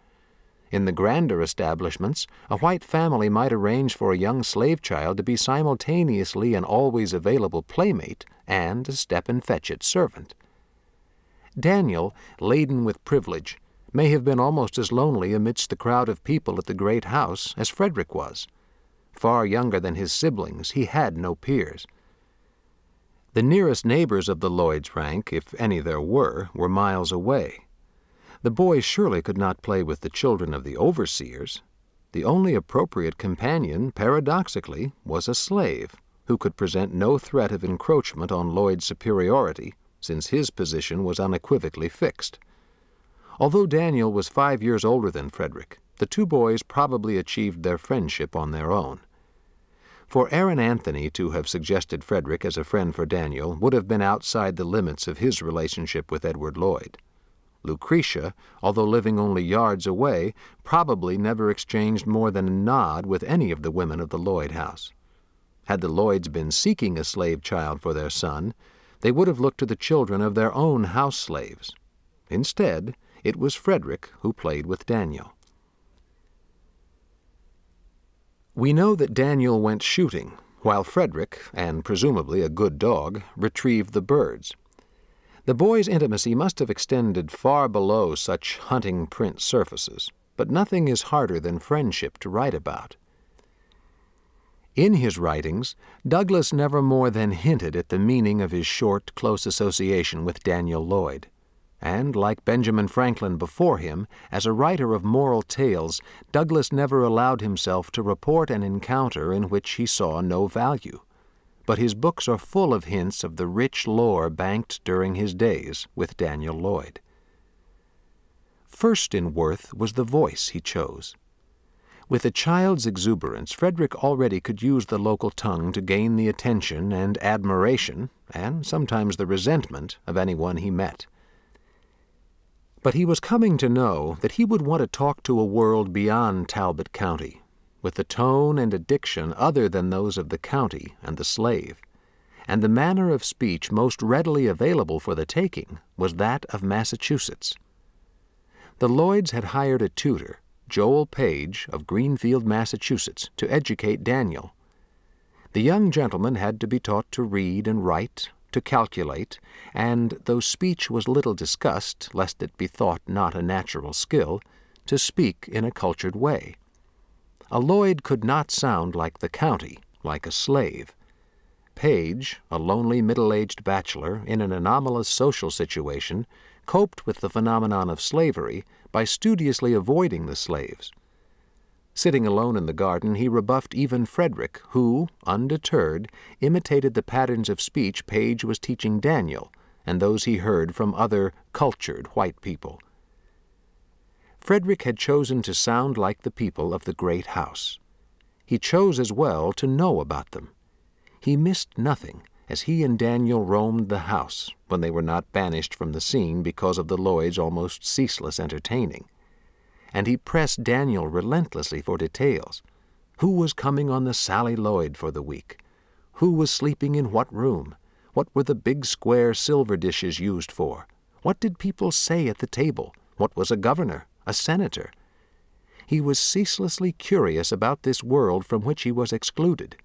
In the grander establishments, a white family might arrange for a young slave child to be simultaneously an always available playmate and a step and fetch it servant. Daniel, laden with privilege, may have been almost as lonely amidst the crowd of people at the great house as Frederick was. Far younger than his siblings, he had no peers. The nearest neighbors of the Lloyds rank, if any there were, were miles away. The boys surely could not play with the children of the overseers. The only appropriate companion, paradoxically, was a slave, who could present no threat of encroachment on Lloyd's superiority, since his position was unequivocally fixed. Although Daniel was five years older than Frederick, the two boys probably achieved their friendship on their own. For Aaron Anthony to have suggested Frederick as a friend for Daniel would have been outside the limits of his relationship with Edward Lloyd. Lucretia, although living only yards away, probably never exchanged more than a nod with any of the women of the Lloyd house. Had the Lloyds been seeking a slave child for their son, they would have looked to the children of their own house slaves. Instead, it was Frederick who played with Daniel. We know that Daniel went shooting, while Frederick, and presumably a good dog, retrieved the birds. The boys' intimacy must have extended far below such hunting print surfaces, but nothing is harder than friendship to write about. In his writings, Douglass never more than hinted at the meaning of his short, close association with Daniel Lloyd and, like Benjamin Franklin before him, as a writer of moral tales, Douglass never allowed himself to report an encounter in which he saw no value. But his books are full of hints of the rich lore banked during his days with Daniel Lloyd. First in worth was the voice he chose. With a child's exuberance, Frederick already could use the local tongue to gain the attention and admiration, and sometimes the resentment, of anyone he met. But he was coming to know that he would want to talk to a world beyond Talbot County, with a tone and a diction other than those of the county and the slave, and the manner of speech most readily available for the taking was that of Massachusetts. The Lloyds had hired a tutor, Joel Page of Greenfield, Massachusetts, to educate Daniel. The young gentleman had to be taught to read and write, to calculate, and, though speech was little discussed, lest it be thought not a natural skill, to speak in a cultured way. A Lloyd could not sound like the county, like a slave. Page, a lonely middle-aged bachelor in an anomalous social situation, coped with the phenomenon of slavery by studiously avoiding the slaves. Sitting alone in the garden, he rebuffed even Frederick, who, undeterred, imitated the patterns of speech Page was teaching Daniel and those he heard from other cultured white people. Frederick had chosen to sound like the people of the great house. He chose as well to know about them. He missed nothing as he and Daniel roamed the house when they were not banished from the scene because of the Lloyds' almost ceaseless entertaining and he pressed Daniel relentlessly for details. Who was coming on the Sally Lloyd for the week? Who was sleeping in what room? What were the big square silver dishes used for? What did people say at the table? What was a governor? A senator? He was ceaselessly curious about this world from which he was excluded.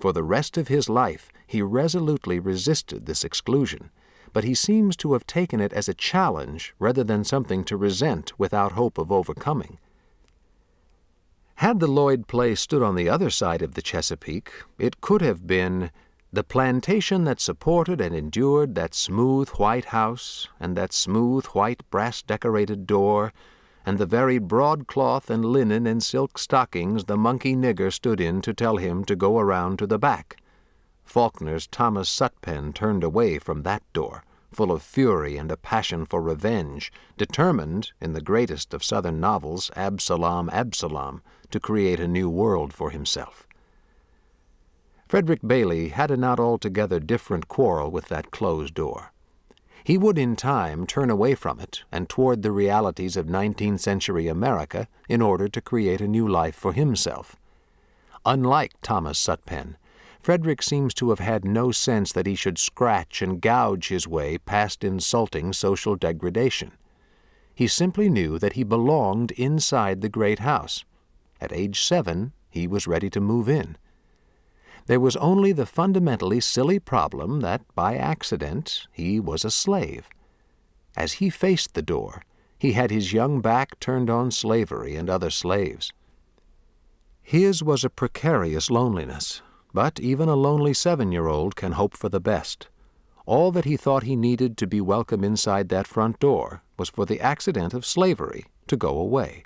For the rest of his life he resolutely resisted this exclusion, but he seems to have taken it as a challenge rather than something to resent without hope of overcoming. Had the Lloyd play stood on the other side of the Chesapeake, it could have been the plantation that supported and endured that smooth white house, and that smooth white brass decorated door, and the very broadcloth and linen and silk stockings the monkey nigger stood in to tell him to go around to the back. Faulkner's Thomas Sutpen turned away from that door, full of fury and a passion for revenge, determined, in the greatest of Southern novels, Absalom, Absalom, to create a new world for himself. Frederick Bailey had a not altogether different quarrel with that closed door. He would in time turn away from it and toward the realities of 19th century America in order to create a new life for himself. Unlike Thomas Sutpen, Frederick seems to have had no sense that he should scratch and gouge his way past insulting social degradation. He simply knew that he belonged inside the great house. At age seven, he was ready to move in. There was only the fundamentally silly problem that, by accident, he was a slave. As he faced the door, he had his young back turned on slavery and other slaves. His was a precarious loneliness, but even a lonely seven-year-old can hope for the best. All that he thought he needed to be welcome inside that front door was for the accident of slavery to go away.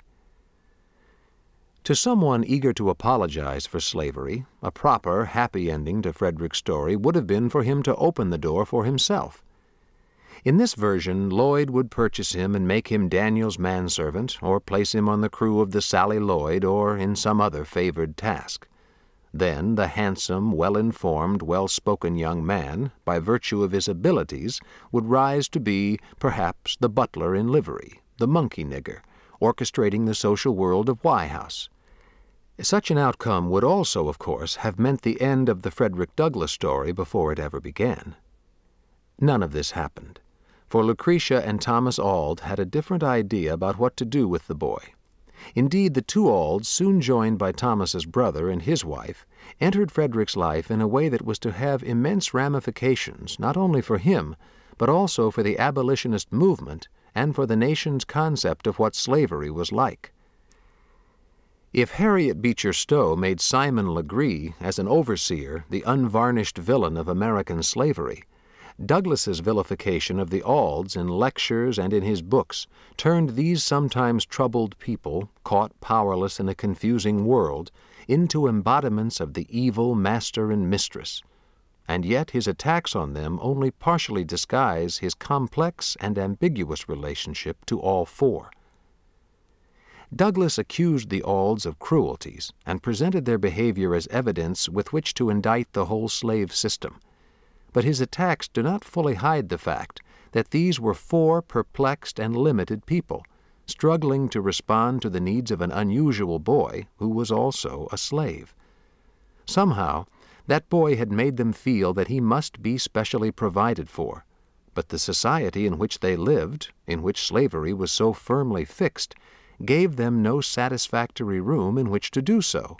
To someone eager to apologize for slavery, a proper, happy ending to Frederick's story would have been for him to open the door for himself. In this version, Lloyd would purchase him and make him Daniel's manservant, or place him on the crew of the Sally Lloyd, or in some other favored task. Then the handsome, well-informed, well-spoken young man, by virtue of his abilities, would rise to be, perhaps, the butler in livery, the monkey nigger, orchestrating the social world of Wye House. Such an outcome would also, of course, have meant the end of the Frederick Douglass story before it ever began. None of this happened, for Lucretia and Thomas Auld had a different idea about what to do with the boy. Indeed, the two Aulds, soon joined by Thomas's brother and his wife, entered Frederick's life in a way that was to have immense ramifications not only for him, but also for the abolitionist movement and for the nation's concept of what slavery was like. If Harriet Beecher Stowe made Simon Legree, as an overseer, the unvarnished villain of American slavery, Douglass's vilification of the Aulds in lectures and in his books turned these sometimes troubled people, caught powerless in a confusing world, into embodiments of the evil master and mistress. And yet his attacks on them only partially disguise his complex and ambiguous relationship to all four. Douglass accused the Aulds of cruelties and presented their behavior as evidence with which to indict the whole slave system but his attacks do not fully hide the fact that these were four perplexed and limited people, struggling to respond to the needs of an unusual boy who was also a slave. Somehow, that boy had made them feel that he must be specially provided for, but the society in which they lived, in which slavery was so firmly fixed, gave them no satisfactory room in which to do so.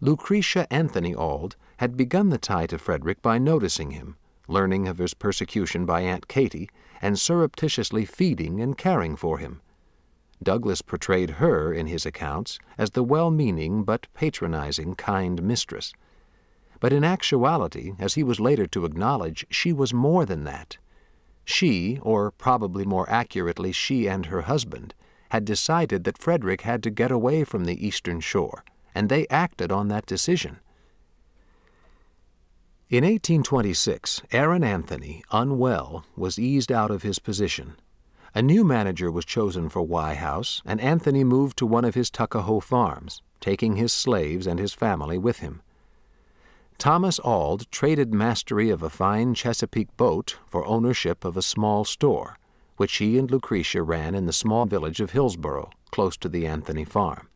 Lucretia Anthony Auld had begun the tie to Frederick by noticing him, learning of his persecution by Aunt Katy, and surreptitiously feeding and caring for him. Douglass portrayed her in his accounts as the well-meaning but patronizing kind mistress. But in actuality, as he was later to acknowledge, she was more than that. She, or probably more accurately she and her husband, had decided that Frederick had to get away from the eastern shore, and they acted on that decision. In 1826, Aaron Anthony, unwell, was eased out of his position. A new manager was chosen for Wye House, and Anthony moved to one of his Tuckahoe farms, taking his slaves and his family with him. Thomas Auld traded mastery of a fine Chesapeake boat for ownership of a small store, which he and Lucretia ran in the small village of Hillsboro, close to the Anthony farm.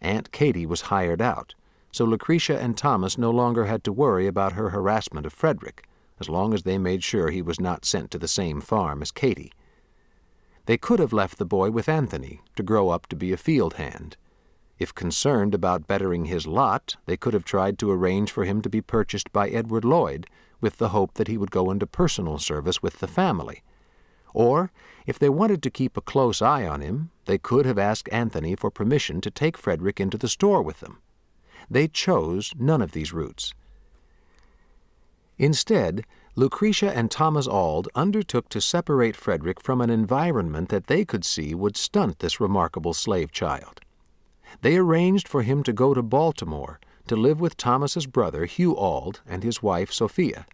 Aunt Katy was hired out, so Lucretia and Thomas no longer had to worry about her harassment of Frederick, as long as they made sure he was not sent to the same farm as Katy. They could have left the boy with Anthony to grow up to be a field hand. If concerned about bettering his lot, they could have tried to arrange for him to be purchased by Edward Lloyd, with the hope that he would go into personal service with the family. Or, if they wanted to keep a close eye on him, they could have asked Anthony for permission to take Frederick into the store with them. They chose none of these routes. Instead, Lucretia and Thomas Auld undertook to separate Frederick from an environment that they could see would stunt this remarkable slave child. They arranged for him to go to Baltimore to live with Thomas's brother Hugh Auld and his wife Sophia.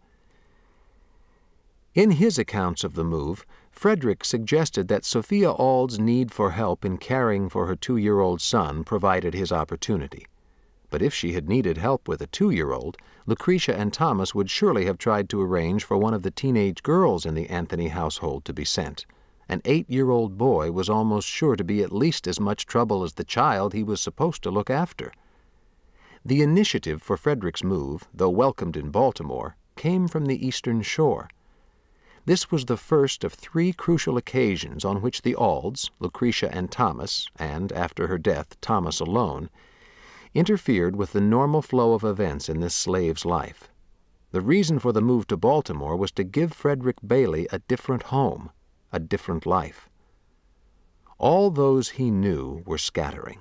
In his accounts of the move, Frederick suggested that Sophia Auld's need for help in caring for her two-year-old son provided his opportunity. But if she had needed help with a two-year-old, Lucretia and Thomas would surely have tried to arrange for one of the teenage girls in the Anthony household to be sent. An eight-year-old boy was almost sure to be at least as much trouble as the child he was supposed to look after. The initiative for Frederick's move, though welcomed in Baltimore, came from the Eastern Shore. This was the first of three crucial occasions on which the Aulds, Lucretia and Thomas, and, after her death, Thomas alone, interfered with the normal flow of events in this slave's life. The reason for the move to Baltimore was to give Frederick Bailey a different home, a different life. All those he knew were scattering.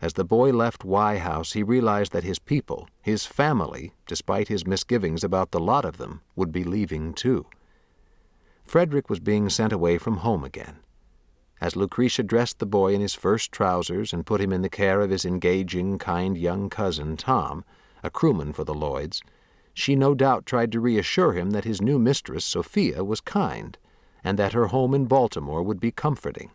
As the boy left Wye House, he realized that his people, his family, despite his misgivings about the lot of them, would be leaving too. Frederick was being sent away from home again. As Lucretia dressed the boy in his first trousers and put him in the care of his engaging, kind young cousin, Tom, a crewman for the Lloyds, she no doubt tried to reassure him that his new mistress, Sophia, was kind, and that her home in Baltimore would be comforting.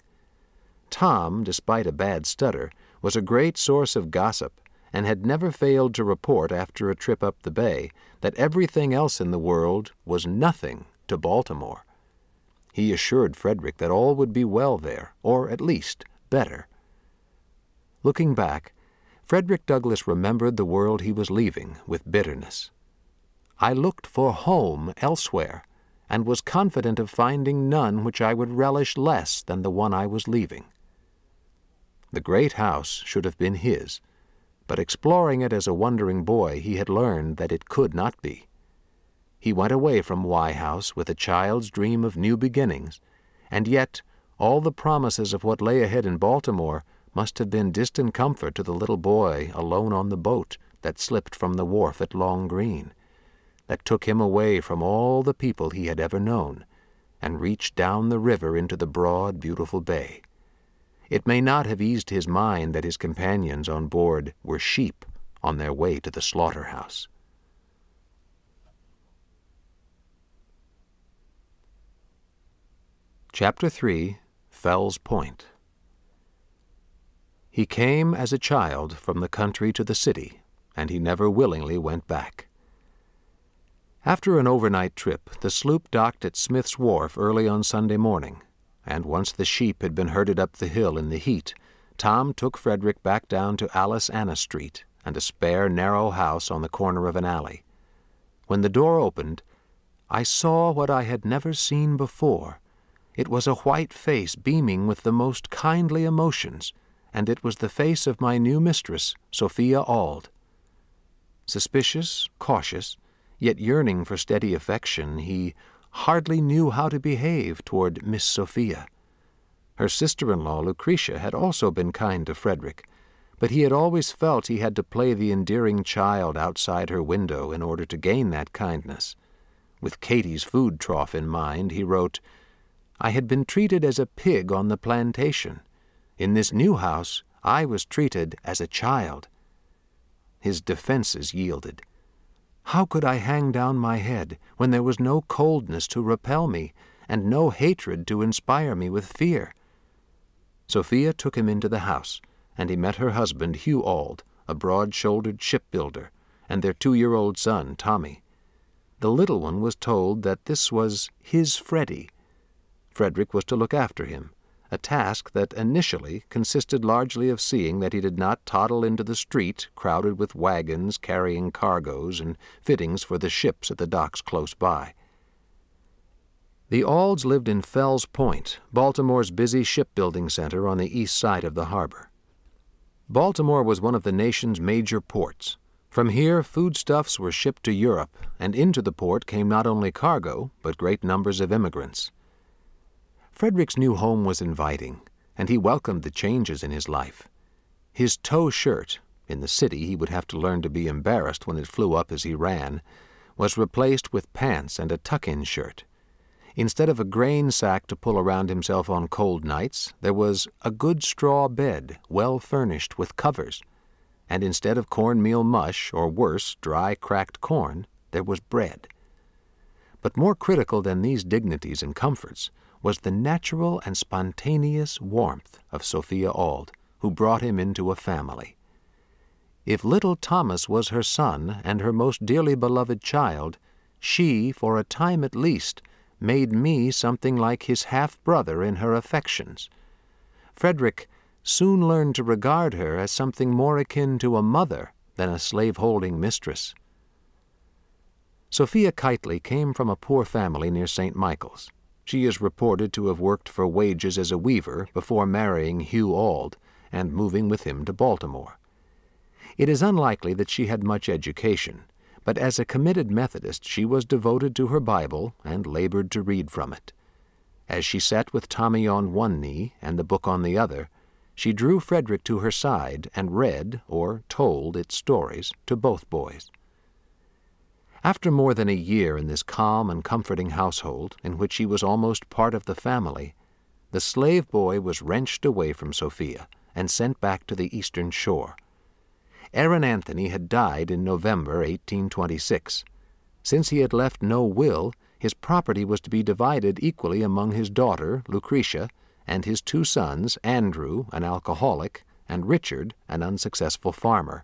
Tom, despite a bad stutter, was a great source of gossip, and had never failed to report after a trip up the bay that everything else in the world was nothing to Baltimore. He assured Frederick that all would be well there, or at least better. Looking back, Frederick Douglass remembered the world he was leaving with bitterness. I looked for home elsewhere, and was confident of finding none which I would relish less than the one I was leaving. The great house should have been his, but exploring it as a wondering boy, he had learned that it could not be. He went away from Wye House with a child's dream of new beginnings, and yet all the promises of what lay ahead in Baltimore must have been distant comfort to the little boy alone on the boat that slipped from the wharf at Long Green, that took him away from all the people he had ever known, and reached down the river into the broad, beautiful bay. It may not have eased his mind that his companions on board were sheep on their way to the slaughterhouse. Chapter 3 Fells Point He came as a child from the country to the city, and he never willingly went back. After an overnight trip, the sloop docked at Smith's Wharf early on Sunday morning, and once the sheep had been herded up the hill in the heat, Tom took Frederick back down to Alice Anna Street and a spare, narrow house on the corner of an alley. When the door opened, I saw what I had never seen before it was a white face beaming with the most kindly emotions, and it was the face of my new mistress, Sophia Auld. Suspicious, cautious, yet yearning for steady affection, he hardly knew how to behave toward Miss Sophia. Her sister-in-law, Lucretia, had also been kind to Frederick, but he had always felt he had to play the endearing child outside her window in order to gain that kindness. With Katy's food trough in mind, he wrote, I had been treated as a pig on the plantation. In this new house, I was treated as a child. His defenses yielded. How could I hang down my head when there was no coldness to repel me and no hatred to inspire me with fear? Sophia took him into the house, and he met her husband, Hugh Auld, a broad-shouldered shipbuilder, and their two-year-old son, Tommy. The little one was told that this was his Freddie, Frederick was to look after him, a task that initially consisted largely of seeing that he did not toddle into the street crowded with wagons carrying cargoes and fittings for the ships at the docks close by. The Aulds lived in Fells Point, Baltimore's busy shipbuilding center on the east side of the harbor. Baltimore was one of the nation's major ports. From here, foodstuffs were shipped to Europe, and into the port came not only cargo, but great numbers of immigrants. Frederick's new home was inviting, and he welcomed the changes in his life. His tow shirt, in the city he would have to learn to be embarrassed when it flew up as he ran, was replaced with pants and a tuck-in shirt. Instead of a grain sack to pull around himself on cold nights, there was a good straw bed, well furnished with covers. And instead of cornmeal mush, or worse, dry cracked corn, there was bread. But more critical than these dignities and comforts was the natural and spontaneous warmth of Sophia Auld, who brought him into a family. If little Thomas was her son and her most dearly beloved child, she, for a time at least, made me something like his half-brother in her affections. Frederick soon learned to regard her as something more akin to a mother than a slave-holding mistress. Sophia Kitely came from a poor family near St. Michaels. She is reported to have worked for wages as a weaver before marrying Hugh Auld and moving with him to Baltimore. It is unlikely that she had much education, but as a committed Methodist she was devoted to her Bible and labored to read from it. As she sat with Tommy on one knee and the book on the other, she drew Frederick to her side and read, or told, its stories to both boys. After more than a year in this calm and comforting household, in which he was almost part of the family, the slave boy was wrenched away from Sophia and sent back to the eastern shore. Aaron Anthony had died in November 1826. Since he had left no will, his property was to be divided equally among his daughter, Lucretia, and his two sons, Andrew, an alcoholic, and Richard, an unsuccessful farmer.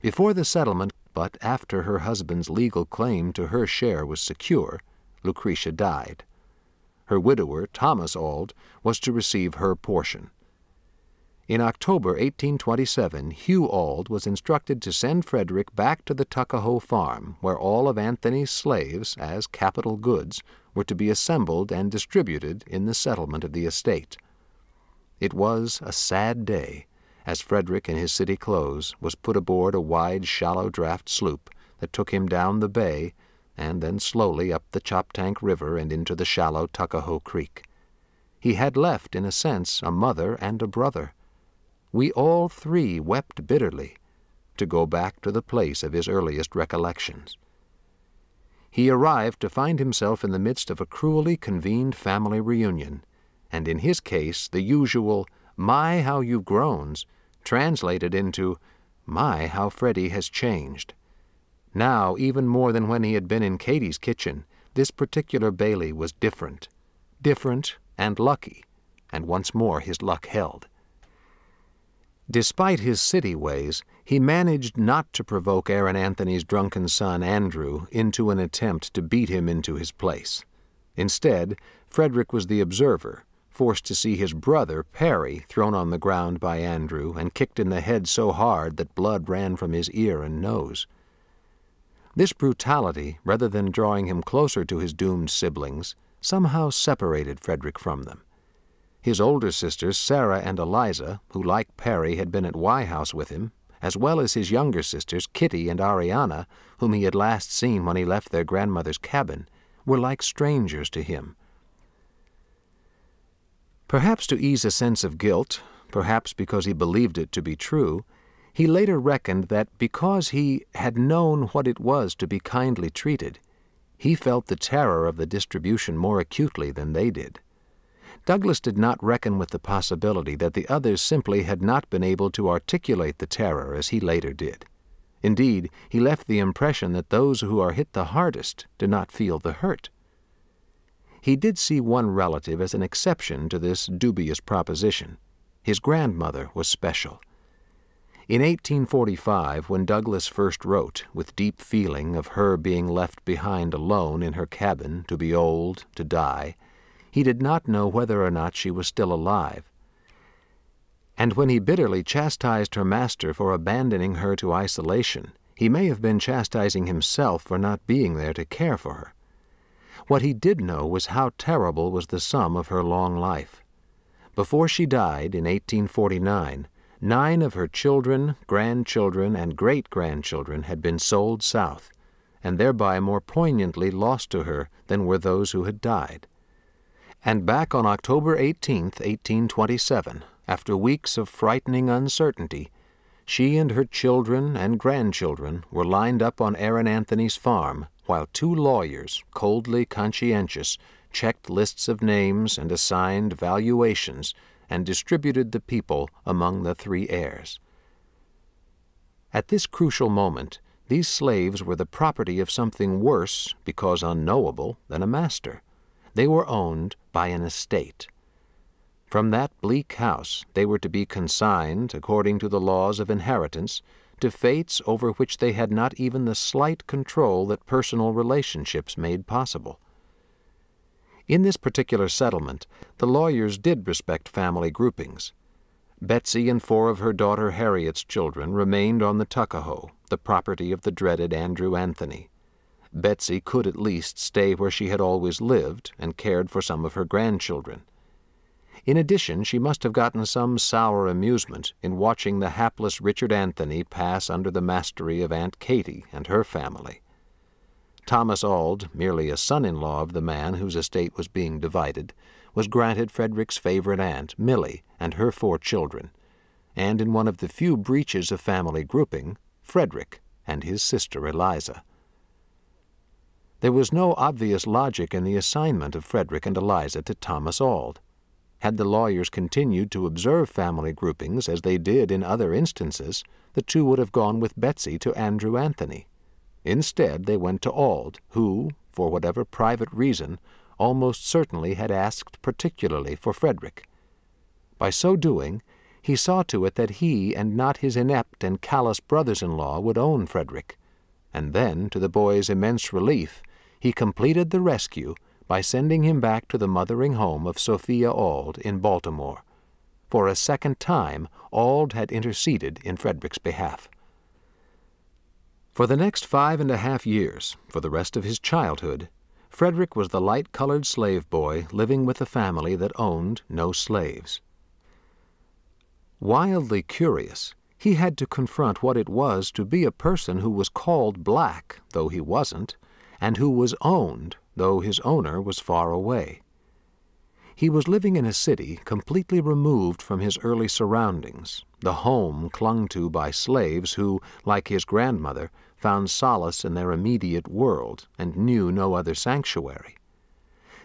Before the settlement but after her husband's legal claim to her share was secure, Lucretia died. Her widower, Thomas Auld, was to receive her portion. In October 1827, Hugh Auld was instructed to send Frederick back to the Tuckahoe farm, where all of Anthony's slaves, as capital goods, were to be assembled and distributed in the settlement of the estate. It was a sad day as Frederick in his city clothes was put aboard a wide, shallow draft sloop that took him down the bay and then slowly up the Choptank River and into the shallow Tuckahoe Creek. He had left, in a sense, a mother and a brother. We all three wept bitterly to go back to the place of his earliest recollections. He arrived to find himself in the midst of a cruelly convened family reunion, and in his case the usual, my, how you've groans, translated into, My, how Freddie has changed. Now, even more than when he had been in Katy's kitchen, this particular Bailey was different. Different and lucky, and once more his luck held. Despite his city ways, he managed not to provoke Aaron Anthony's drunken son Andrew into an attempt to beat him into his place. Instead, Frederick was the observer, forced to see his brother, Perry, thrown on the ground by Andrew and kicked in the head so hard that blood ran from his ear and nose. This brutality, rather than drawing him closer to his doomed siblings, somehow separated Frederick from them. His older sisters, Sarah and Eliza, who, like Perry, had been at Wye House with him, as well as his younger sisters, Kitty and Ariana, whom he had last seen when he left their grandmother's cabin, were like strangers to him Perhaps to ease a sense of guilt, perhaps because he believed it to be true, he later reckoned that because he had known what it was to be kindly treated, he felt the terror of the distribution more acutely than they did. Douglass did not reckon with the possibility that the others simply had not been able to articulate the terror as he later did. Indeed, he left the impression that those who are hit the hardest do not feel the hurt. He did see one relative as an exception to this dubious proposition. His grandmother was special. In 1845, when Douglass first wrote, with deep feeling, of her being left behind alone in her cabin to be old, to die, he did not know whether or not she was still alive. And when he bitterly chastised her master for abandoning her to isolation, he may have been chastising himself for not being there to care for her. What he did know was how terrible was the sum of her long life. Before she died in 1849, nine of her children, grandchildren, and great grandchildren had been sold south, and thereby more poignantly lost to her than were those who had died. And back on October 18, 1827, after weeks of frightening uncertainty, she and her children and grandchildren were lined up on Aaron Anthony's farm while two lawyers, coldly conscientious, checked lists of names and assigned valuations and distributed the people among the three heirs. At this crucial moment, these slaves were the property of something worse, because unknowable, than a master. They were owned by an estate. From that bleak house they were to be consigned, according to the laws of inheritance, to fates over which they had not even the slight control that personal relationships made possible. In this particular settlement, the lawyers did respect family groupings. Betsy and four of her daughter Harriet's children remained on the Tuckahoe, the property of the dreaded Andrew Anthony. Betsy could at least stay where she had always lived and cared for some of her grandchildren. In addition, she must have gotten some sour amusement in watching the hapless Richard Anthony pass under the mastery of Aunt Katy and her family. Thomas Auld, merely a son-in-law of the man whose estate was being divided, was granted Frederick's favorite aunt, Milly, and her four children, and in one of the few breaches of family grouping, Frederick and his sister Eliza. There was no obvious logic in the assignment of Frederick and Eliza to Thomas Auld. Had the lawyers continued to observe family groupings as they did in other instances, the two would have gone with Betsy to Andrew Anthony. Instead, they went to Auld, who, for whatever private reason, almost certainly had asked particularly for Frederick. By so doing, he saw to it that he and not his inept and callous brothers-in-law would own Frederick, and then, to the boy's immense relief, he completed the rescue by sending him back to the mothering home of Sophia Auld in Baltimore. For a second time, Auld had interceded in Frederick's behalf. For the next five and a half years, for the rest of his childhood, Frederick was the light-colored slave boy living with a family that owned no slaves. Wildly curious, he had to confront what it was to be a person who was called black, though he wasn't, and who was owned though his owner was far away. He was living in a city completely removed from his early surroundings, the home clung to by slaves who, like his grandmother, found solace in their immediate world and knew no other sanctuary.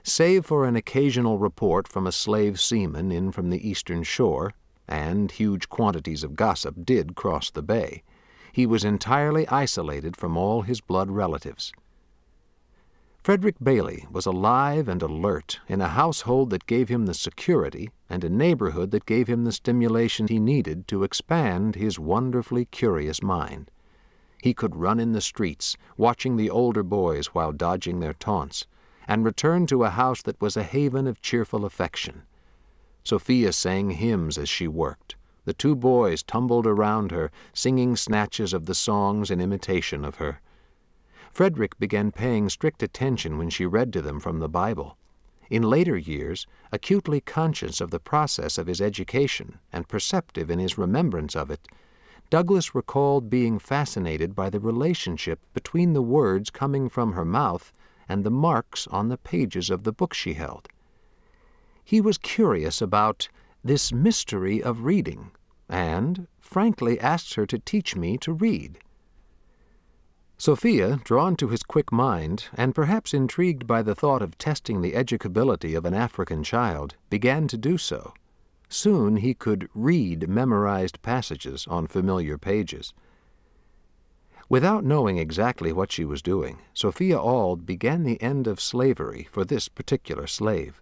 Save for an occasional report from a slave seaman in from the eastern shore, and huge quantities of gossip did cross the bay, he was entirely isolated from all his blood relatives. Frederick Bailey was alive and alert in a household that gave him the security and a neighborhood that gave him the stimulation he needed to expand his wonderfully curious mind. He could run in the streets, watching the older boys while dodging their taunts, and return to a house that was a haven of cheerful affection. Sophia sang hymns as she worked. The two boys tumbled around her, singing snatches of the songs in imitation of her. Frederick began paying strict attention when she read to them from the Bible. In later years, acutely conscious of the process of his education and perceptive in his remembrance of it, Douglass recalled being fascinated by the relationship between the words coming from her mouth and the marks on the pages of the book she held. He was curious about this mystery of reading, and frankly asked her to teach me to read. Sophia, drawn to his quick mind, and perhaps intrigued by the thought of testing the educability of an African child, began to do so. Soon he could read memorized passages on familiar pages. Without knowing exactly what she was doing, Sophia Auld began the end of slavery for this particular slave.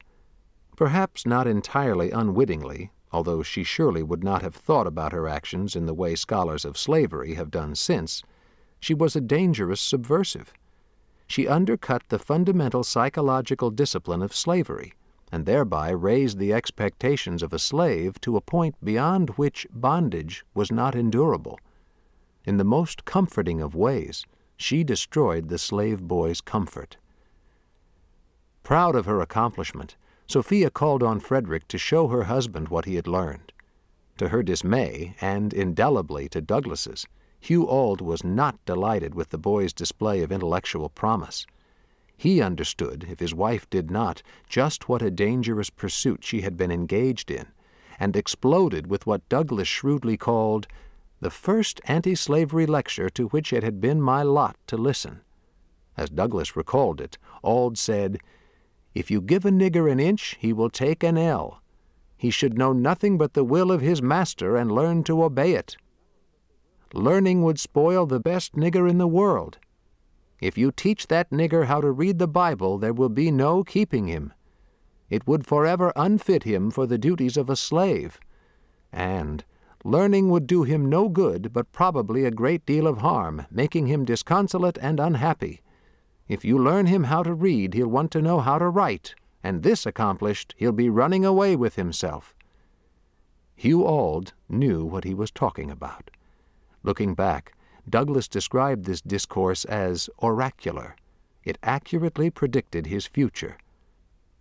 Perhaps not entirely unwittingly, although she surely would not have thought about her actions in the way scholars of slavery have done since, she was a dangerous subversive. She undercut the fundamental psychological discipline of slavery, and thereby raised the expectations of a slave to a point beyond which bondage was not endurable. In the most comforting of ways, she destroyed the slave boy's comfort. Proud of her accomplishment, Sophia called on Frederick to show her husband what he had learned. To her dismay, and indelibly to Douglass's, Hugh Auld was not delighted with the boy's display of intellectual promise. He understood, if his wife did not, just what a dangerous pursuit she had been engaged in, and exploded with what Douglass shrewdly called the first anti-slavery lecture to which it had been my lot to listen. As Douglass recalled it, Auld said, If you give a nigger an inch, he will take an ell. He should know nothing but the will of his master and learn to obey it learning would spoil the best nigger in the world. If you teach that nigger how to read the Bible, there will be no keeping him. It would forever unfit him for the duties of a slave. And learning would do him no good, but probably a great deal of harm, making him disconsolate and unhappy. If you learn him how to read, he'll want to know how to write, and this accomplished, he'll be running away with himself. Hugh Auld knew what he was talking about. Looking back, Douglass described this discourse as oracular. It accurately predicted his future.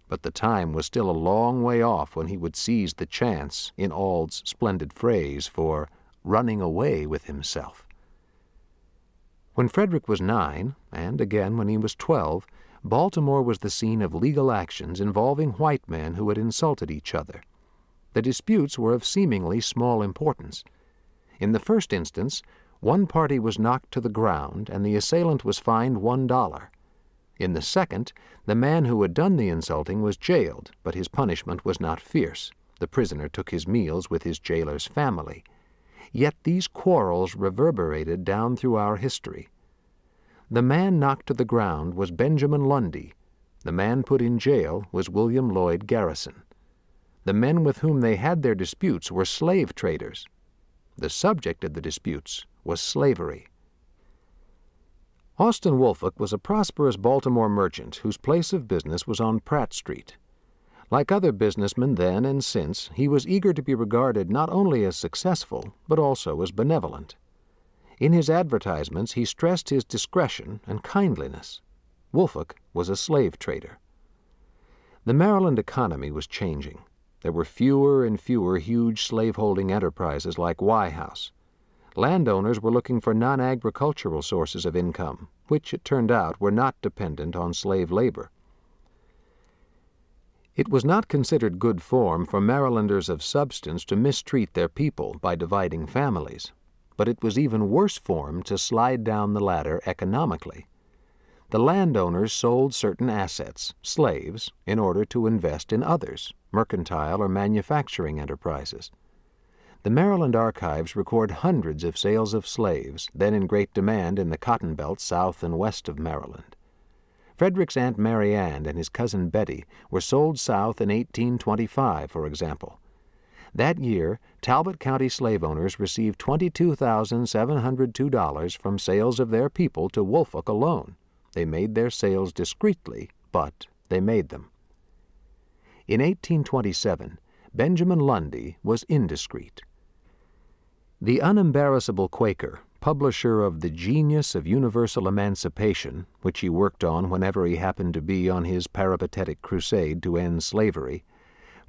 But the time was still a long way off when he would seize the chance, in Auld's splendid phrase, for running away with himself. When Frederick was nine, and again when he was twelve, Baltimore was the scene of legal actions involving white men who had insulted each other. The disputes were of seemingly small importance. In the first instance, one party was knocked to the ground and the assailant was fined one dollar. In the second, the man who had done the insulting was jailed, but his punishment was not fierce. The prisoner took his meals with his jailer's family. Yet these quarrels reverberated down through our history. The man knocked to the ground was Benjamin Lundy. The man put in jail was William Lloyd Garrison. The men with whom they had their disputes were slave traders. The subject of the disputes was slavery. Austin Woolfolk was a prosperous Baltimore merchant whose place of business was on Pratt Street. Like other businessmen then and since, he was eager to be regarded not only as successful, but also as benevolent. In his advertisements, he stressed his discretion and kindliness. Woolfolk was a slave trader. The Maryland economy was changing. There were fewer and fewer huge slaveholding enterprises like Wye House. Landowners were looking for non agricultural sources of income, which, it turned out, were not dependent on slave labor. It was not considered good form for Marylanders of substance to mistreat their people by dividing families, but it was even worse form to slide down the ladder economically. The landowners sold certain assets, slaves, in order to invest in others, mercantile or manufacturing enterprises. The Maryland archives record hundreds of sales of slaves, then in great demand in the cotton belt south and west of Maryland. Frederick's Aunt Mary Ann and his cousin Betty were sold south in 1825, for example. That year, Talbot County slave owners received $22,702 from sales of their people to Woolfolk alone. They made their sales discreetly, but they made them. In 1827, Benjamin Lundy was indiscreet. The unembarrassable Quaker, publisher of The Genius of Universal Emancipation, which he worked on whenever he happened to be on his peripatetic crusade to end slavery,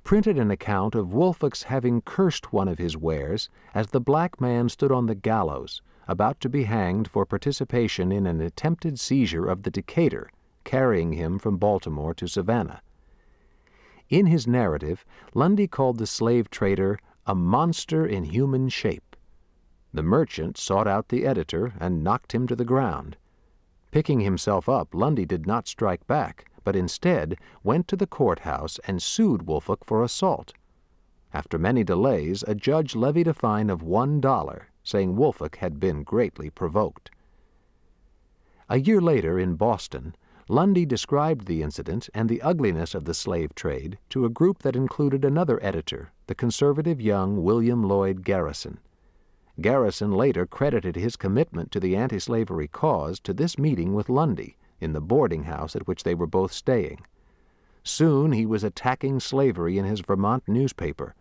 printed an account of Woolfolk's having cursed one of his wares as the black man stood on the gallows, about to be hanged for participation in an attempted seizure of the Decatur, carrying him from Baltimore to Savannah. In his narrative, Lundy called the slave trader a monster in human shape the merchant sought out the editor and knocked him to the ground. Picking himself up, Lundy did not strike back, but instead went to the courthouse and sued Woolfolk for assault. After many delays, a judge levied a fine of one dollar, saying Woolfolk had been greatly provoked. A year later, in Boston, Lundy described the incident and the ugliness of the slave trade to a group that included another editor, the conservative young William Lloyd Garrison. Garrison later credited his commitment to the anti-slavery cause to this meeting with Lundy in the boarding house at which they were both staying. Soon he was attacking slavery in his Vermont newspaper.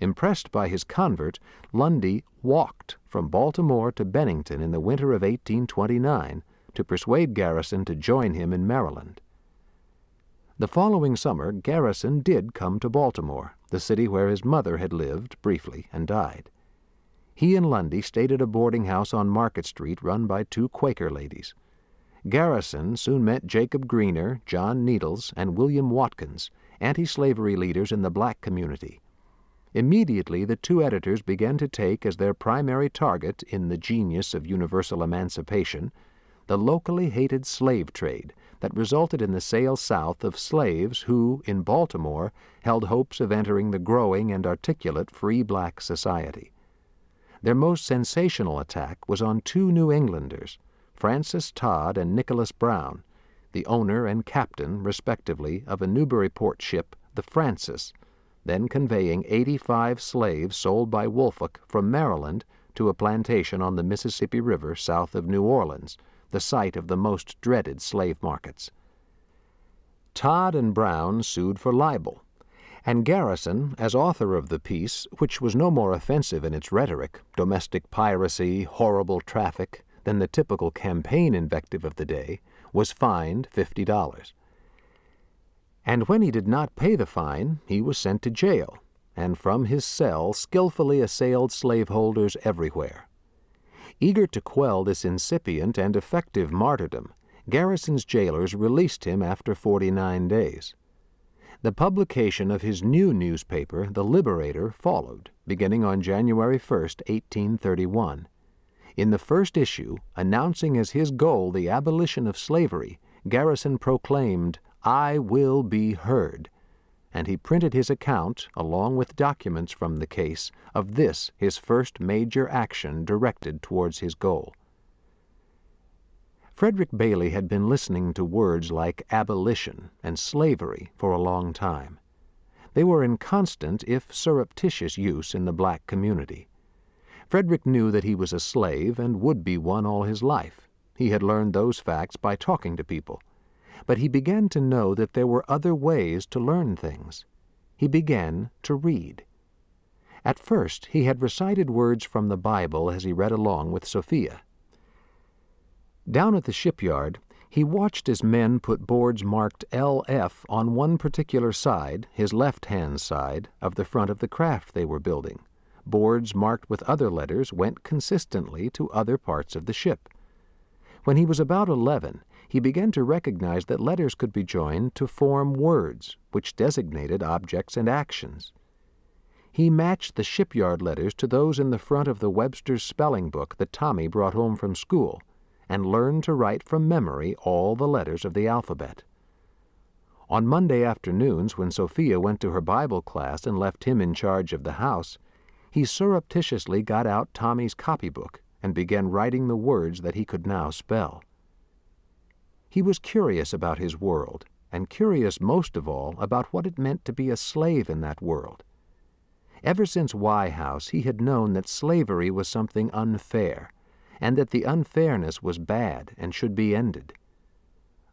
Impressed by his convert, Lundy walked from Baltimore to Bennington in the winter of 1829 to persuade Garrison to join him in Maryland. The following summer, Garrison did come to Baltimore, the city where his mother had lived briefly and died. He and Lundy stayed at a boarding house on Market Street run by two Quaker ladies. Garrison soon met Jacob Greener, John Needles, and William Watkins, anti-slavery leaders in the black community. Immediately, the two editors began to take as their primary target in the genius of universal emancipation the locally hated slave trade that resulted in the sale south of slaves who, in Baltimore, held hopes of entering the growing and articulate free black society. Their most sensational attack was on two New Englanders, Francis Todd and Nicholas Brown, the owner and captain, respectively, of a Newburyport ship, the Francis, then conveying 85 slaves sold by Woolfolk from Maryland to a plantation on the Mississippi River south of New Orleans, the site of the most dreaded slave markets. Todd and Brown sued for libel, and Garrison, as author of the piece, which was no more offensive in its rhetoric, domestic piracy, horrible traffic, than the typical campaign invective of the day, was fined $50. And when he did not pay the fine, he was sent to jail, and from his cell skilfully assailed slaveholders everywhere. Eager to quell this incipient and effective martyrdom, Garrison's jailers released him after 49 days. The publication of his new newspaper, The Liberator, followed, beginning on January 1, 1831. In the first issue, announcing as his goal the abolition of slavery, Garrison proclaimed, I will be heard, and he printed his account, along with documents from the case, of this his first major action directed towards his goal. Frederick Bailey had been listening to words like abolition and slavery for a long time. They were in constant, if surreptitious, use in the black community. Frederick knew that he was a slave and would be one all his life. He had learned those facts by talking to people. But he began to know that there were other ways to learn things. He began to read. At first, he had recited words from the Bible as he read along with Sophia. Down at the shipyard, he watched as men put boards marked LF on one particular side, his left hand side, of the front of the craft they were building. Boards marked with other letters went consistently to other parts of the ship. When he was about eleven, he began to recognize that letters could be joined to form words, which designated objects and actions. He matched the shipyard letters to those in the front of the Webster's spelling book that Tommy brought home from school and learned to write from memory all the letters of the alphabet. On Monday afternoons, when Sophia went to her Bible class and left him in charge of the house, he surreptitiously got out Tommy's copybook and began writing the words that he could now spell. He was curious about his world, and curious most of all about what it meant to be a slave in that world. Ever since Wye House, he had known that slavery was something unfair and that the unfairness was bad and should be ended.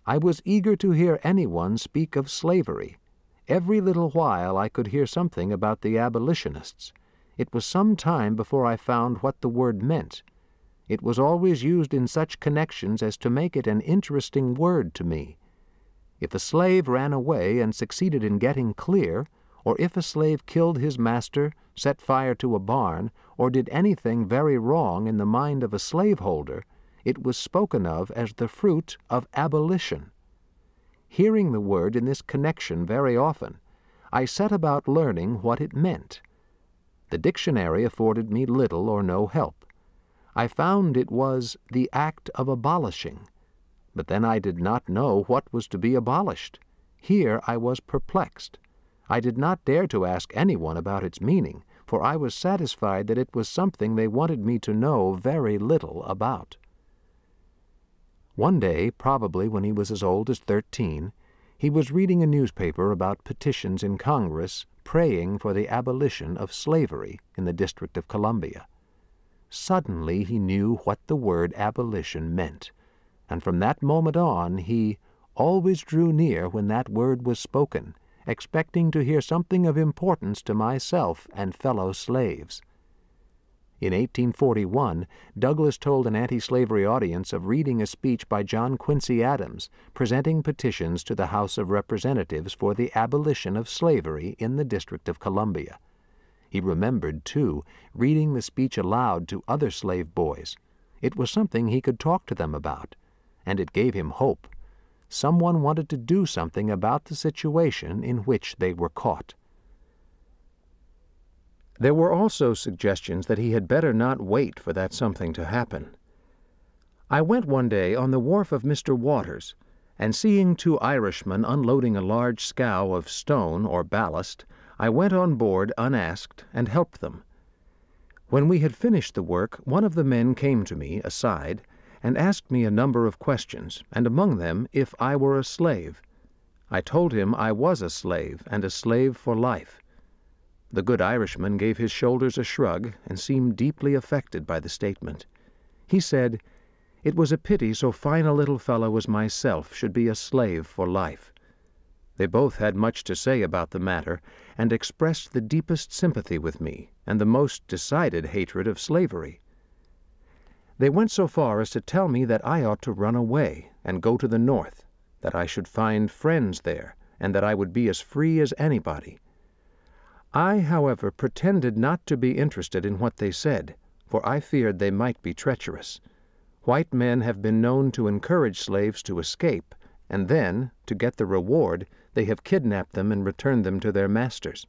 I was eager to hear anyone speak of slavery. Every little while I could hear something about the abolitionists. It was some time before I found what the word meant. It was always used in such connections as to make it an interesting word to me. If a slave ran away and succeeded in getting clear, or if a slave killed his master, set fire to a barn, or did anything very wrong in the mind of a slaveholder, it was spoken of as the fruit of abolition. Hearing the word in this connection very often, I set about learning what it meant. The dictionary afforded me little or no help. I found it was the act of abolishing, but then I did not know what was to be abolished. Here I was perplexed. I did not dare to ask anyone about its meaning, for I was satisfied that it was something they wanted me to know very little about. One day, probably when he was as old as thirteen, he was reading a newspaper about petitions in Congress praying for the abolition of slavery in the District of Columbia. Suddenly he knew what the word abolition meant, and from that moment on he always drew near when that word was spoken expecting to hear something of importance to myself and fellow slaves. In 1841, Douglass told an anti slavery audience of reading a speech by John Quincy Adams presenting petitions to the House of Representatives for the abolition of slavery in the District of Columbia. He remembered, too, reading the speech aloud to other slave boys. It was something he could talk to them about, and it gave him hope someone wanted to do something about the situation in which they were caught. There were also suggestions that he had better not wait for that something to happen. I went one day on the wharf of Mr. Waters, and seeing two Irishmen unloading a large scow of stone or ballast, I went on board unasked and helped them. When we had finished the work, one of the men came to me, aside, and asked me a number of questions, and among them if I were a slave. I told him I was a slave, and a slave for life. The good Irishman gave his shoulders a shrug, and seemed deeply affected by the statement. He said, It was a pity so fine a little fellow as myself should be a slave for life. They both had much to say about the matter, and expressed the deepest sympathy with me, and the most decided hatred of slavery. They went so far as to tell me that I ought to run away and go to the North, that I should find friends there, and that I would be as free as anybody. I, however, pretended not to be interested in what they said, for I feared they might be treacherous. White men have been known to encourage slaves to escape, and then, to get the reward, they have kidnapped them and returned them to their masters.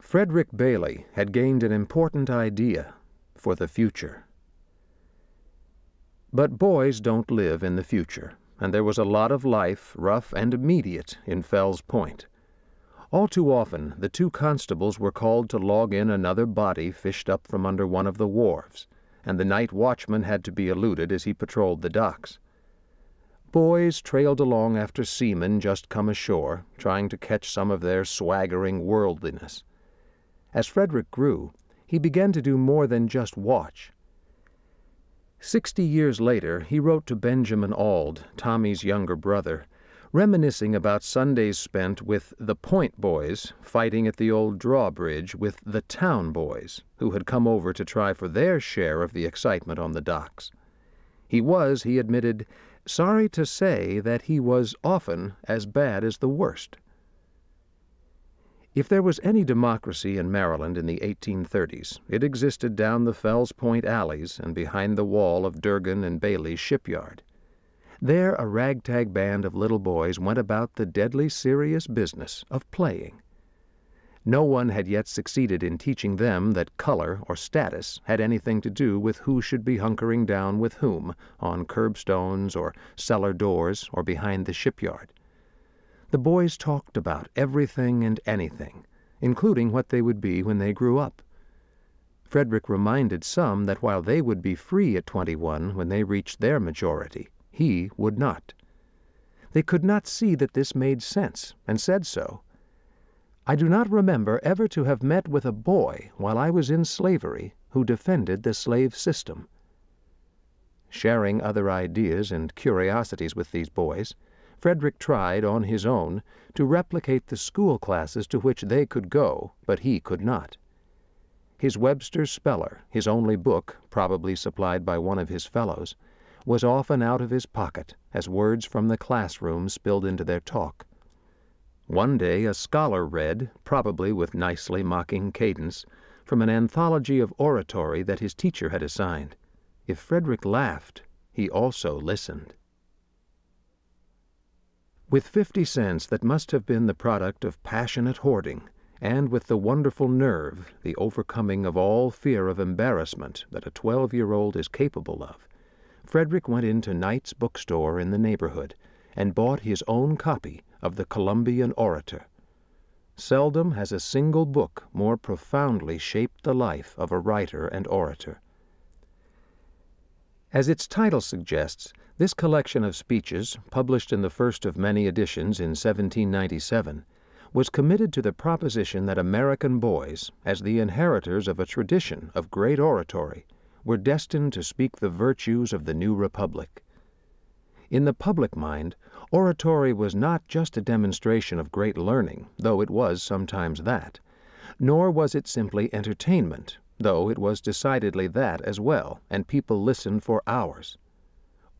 Frederick Bailey had gained an important idea for the future. But boys don't live in the future, and there was a lot of life, rough and immediate, in Fells Point. All too often, the two constables were called to log in another body fished up from under one of the wharves, and the night watchman had to be eluded as he patrolled the docks. Boys trailed along after seamen just come ashore, trying to catch some of their swaggering worldliness. As Frederick grew, he began to do more than just watch. Sixty years later, he wrote to Benjamin Auld, Tommy's younger brother, reminiscing about Sundays spent with the Point boys fighting at the old drawbridge with the town boys, who had come over to try for their share of the excitement on the docks. He was, he admitted, sorry to say that he was often as bad as the worst. If there was any democracy in Maryland in the 1830s, it existed down the Fells Point alleys and behind the wall of Durgin and Bailey's shipyard. There a ragtag band of little boys went about the deadly serious business of playing. No one had yet succeeded in teaching them that color or status had anything to do with who should be hunkering down with whom on curbstones or cellar doors or behind the shipyard. The boys talked about everything and anything, including what they would be when they grew up. Frederick reminded some that while they would be free at twenty-one when they reached their majority, he would not. They could not see that this made sense, and said so. I do not remember ever to have met with a boy while I was in slavery who defended the slave system. Sharing other ideas and curiosities with these boys, Frederick tried, on his own, to replicate the school classes to which they could go, but he could not. His Webster's Speller, his only book, probably supplied by one of his fellows, was often out of his pocket as words from the classroom spilled into their talk. One day a scholar read, probably with nicely mocking cadence, from an anthology of oratory that his teacher had assigned. If Frederick laughed, he also listened. With fifty cents that must have been the product of passionate hoarding, and with the wonderful nerve, the overcoming of all fear of embarrassment that a twelve-year-old is capable of, Frederick went into Knight's bookstore in the neighborhood and bought his own copy of the Columbian Orator. Seldom has a single book more profoundly shaped the life of a writer and orator. As its title suggests, this collection of speeches, published in the first of many editions in 1797, was committed to the proposition that American boys, as the inheritors of a tradition of great oratory, were destined to speak the virtues of the new republic. In the public mind, oratory was not just a demonstration of great learning, though it was sometimes that, nor was it simply entertainment, though it was decidedly that as well, and people listened for hours.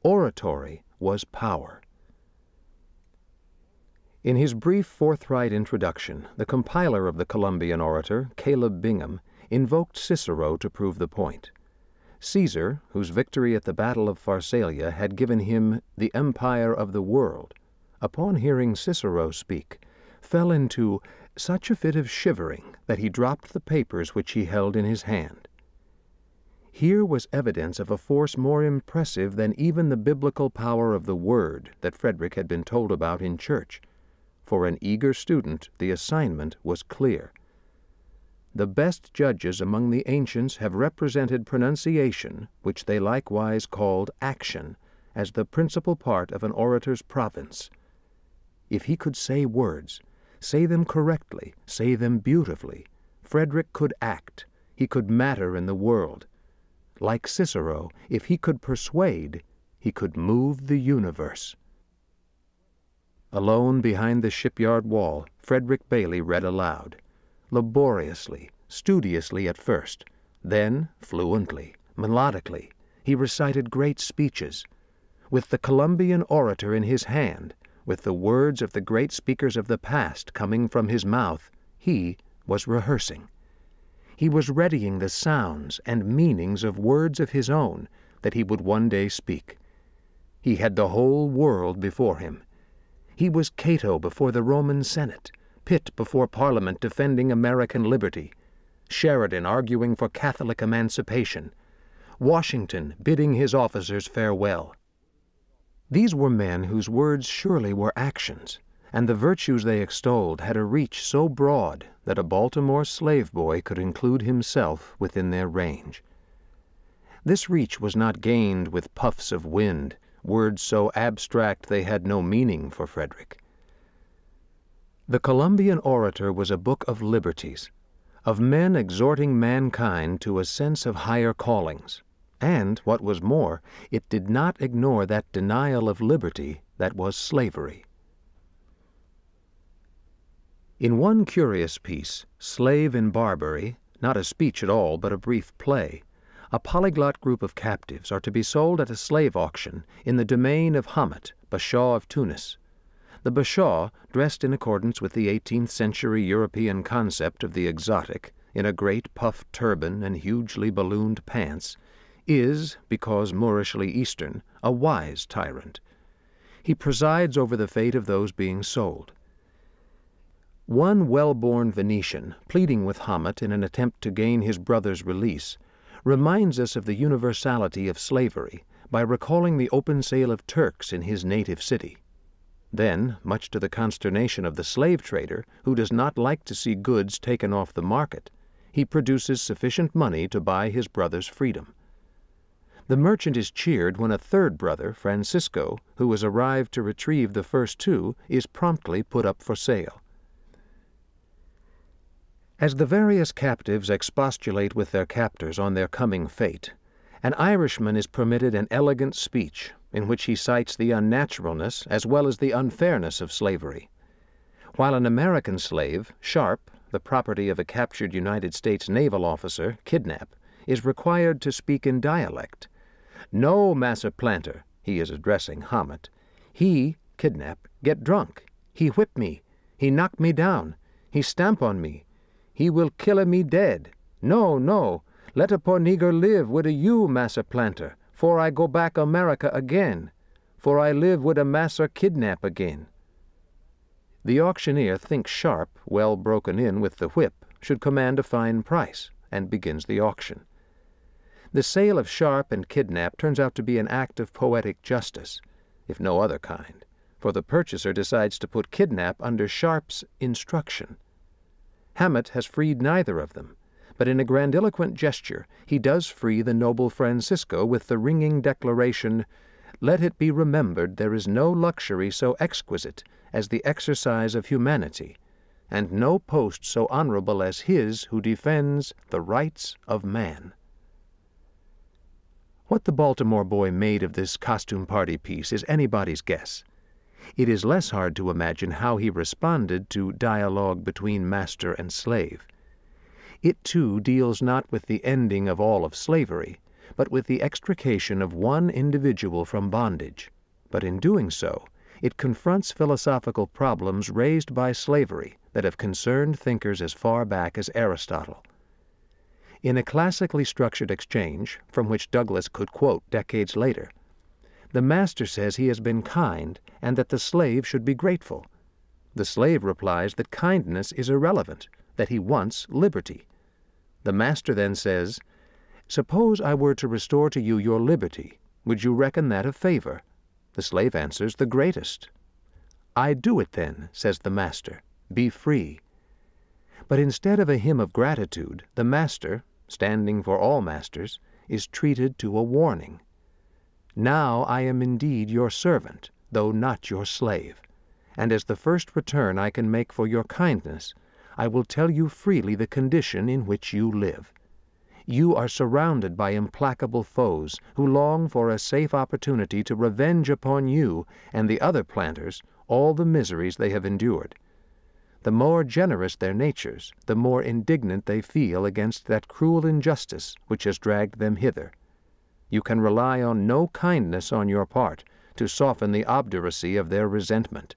Oratory was power. In his brief, forthright introduction, the compiler of the Columbian Orator, Caleb Bingham, invoked Cicero to prove the point. Caesar, whose victory at the Battle of Pharsalia had given him the empire of the world, upon hearing Cicero speak, fell into such a fit of shivering that he dropped the papers which he held in his hand. Here was evidence of a force more impressive than even the biblical power of the Word that Frederick had been told about in church. For an eager student, the assignment was clear. The best judges among the ancients have represented pronunciation, which they likewise called action, as the principal part of an orator's province. If he could say words, say them correctly, say them beautifully, Frederick could act, he could matter in the world, like Cicero, if he could persuade, he could move the universe. Alone behind the shipyard wall, Frederick Bailey read aloud, laboriously, studiously at first, Then, fluently, melodically, he recited great speeches. With the Columbian orator in his hand, with the words of the great speakers of the past coming from his mouth, he was rehearsing. He was readying the sounds and meanings of words of his own that he would one day speak. He had the whole world before him. He was Cato before the Roman Senate, Pitt before Parliament defending American liberty, Sheridan arguing for Catholic emancipation, Washington bidding his officers farewell. These were men whose words surely were actions, and the virtues they extolled had a reach so broad that a Baltimore slave boy could include himself within their range. This reach was not gained with puffs of wind, words so abstract they had no meaning for Frederick. The Columbian Orator was a book of liberties, of men exhorting mankind to a sense of higher callings, and, what was more, it did not ignore that denial of liberty that was slavery. In one curious piece, Slave in Barbary, not a speech at all, but a brief play, a polyglot group of captives are to be sold at a slave auction in the domain of Hamet, Bashaw of Tunis. The Bashaw, dressed in accordance with the 18th century European concept of the exotic, in a great puffed turban and hugely ballooned pants, is, because Moorishly Eastern, a wise tyrant. He presides over the fate of those being sold. One well-born Venetian, pleading with Hamet in an attempt to gain his brother's release, reminds us of the universality of slavery by recalling the open sale of Turks in his native city. Then, much to the consternation of the slave trader, who does not like to see goods taken off the market, he produces sufficient money to buy his brother's freedom. The merchant is cheered when a third brother, Francisco, who has arrived to retrieve the first two, is promptly put up for sale. As the various captives expostulate with their captors on their coming fate, an Irishman is permitted an elegant speech in which he cites the unnaturalness as well as the unfairness of slavery. While an American slave, Sharp, the property of a captured United States naval officer, Kidnap, is required to speak in dialect, no, Massa Planter, he is addressing Hamet. He, kidnap, get drunk. He whip me. He knock me down. He stamp on me. He will kill me dead. No, no. Let a poor nigger live with a you, Massa Planter, for I go back America again. For I live with a massa kidnap again. The auctioneer thinks Sharp, well broken in with the whip, should command a fine price, and begins the auction. The sale of Sharp and Kidnap turns out to be an act of poetic justice, if no other kind, for the purchaser decides to put Kidnap under Sharp's instruction. Hamet has freed neither of them, but in a grandiloquent gesture he does free the noble Francisco with the ringing declaration, Let it be remembered there is no luxury so exquisite as the exercise of humanity, and no post so honorable as his who defends the rights of man. What the Baltimore boy made of this costume party piece is anybody's guess. It is less hard to imagine how he responded to dialogue between master and slave. It too deals not with the ending of all of slavery, but with the extrication of one individual from bondage. But in doing so, it confronts philosophical problems raised by slavery that have concerned thinkers as far back as Aristotle. In a classically structured exchange, from which Douglass could quote decades later, the master says he has been kind and that the slave should be grateful. The slave replies that kindness is irrelevant, that he wants liberty. The master then says, Suppose I were to restore to you your liberty, would you reckon that a favor? The slave answers, The greatest. I do it then, says the master, be free. But instead of a hymn of gratitude, the master, standing for all masters, is treated to a warning. Now I am indeed your servant, though not your slave, and as the first return I can make for your kindness, I will tell you freely the condition in which you live. You are surrounded by implacable foes who long for a safe opportunity to revenge upon you and the other planters all the miseries they have endured. the more generous their natures, the more indignant they feel against that cruel injustice which has dragged them hither. You can rely on no kindness on your part to soften the obduracy of their resentment.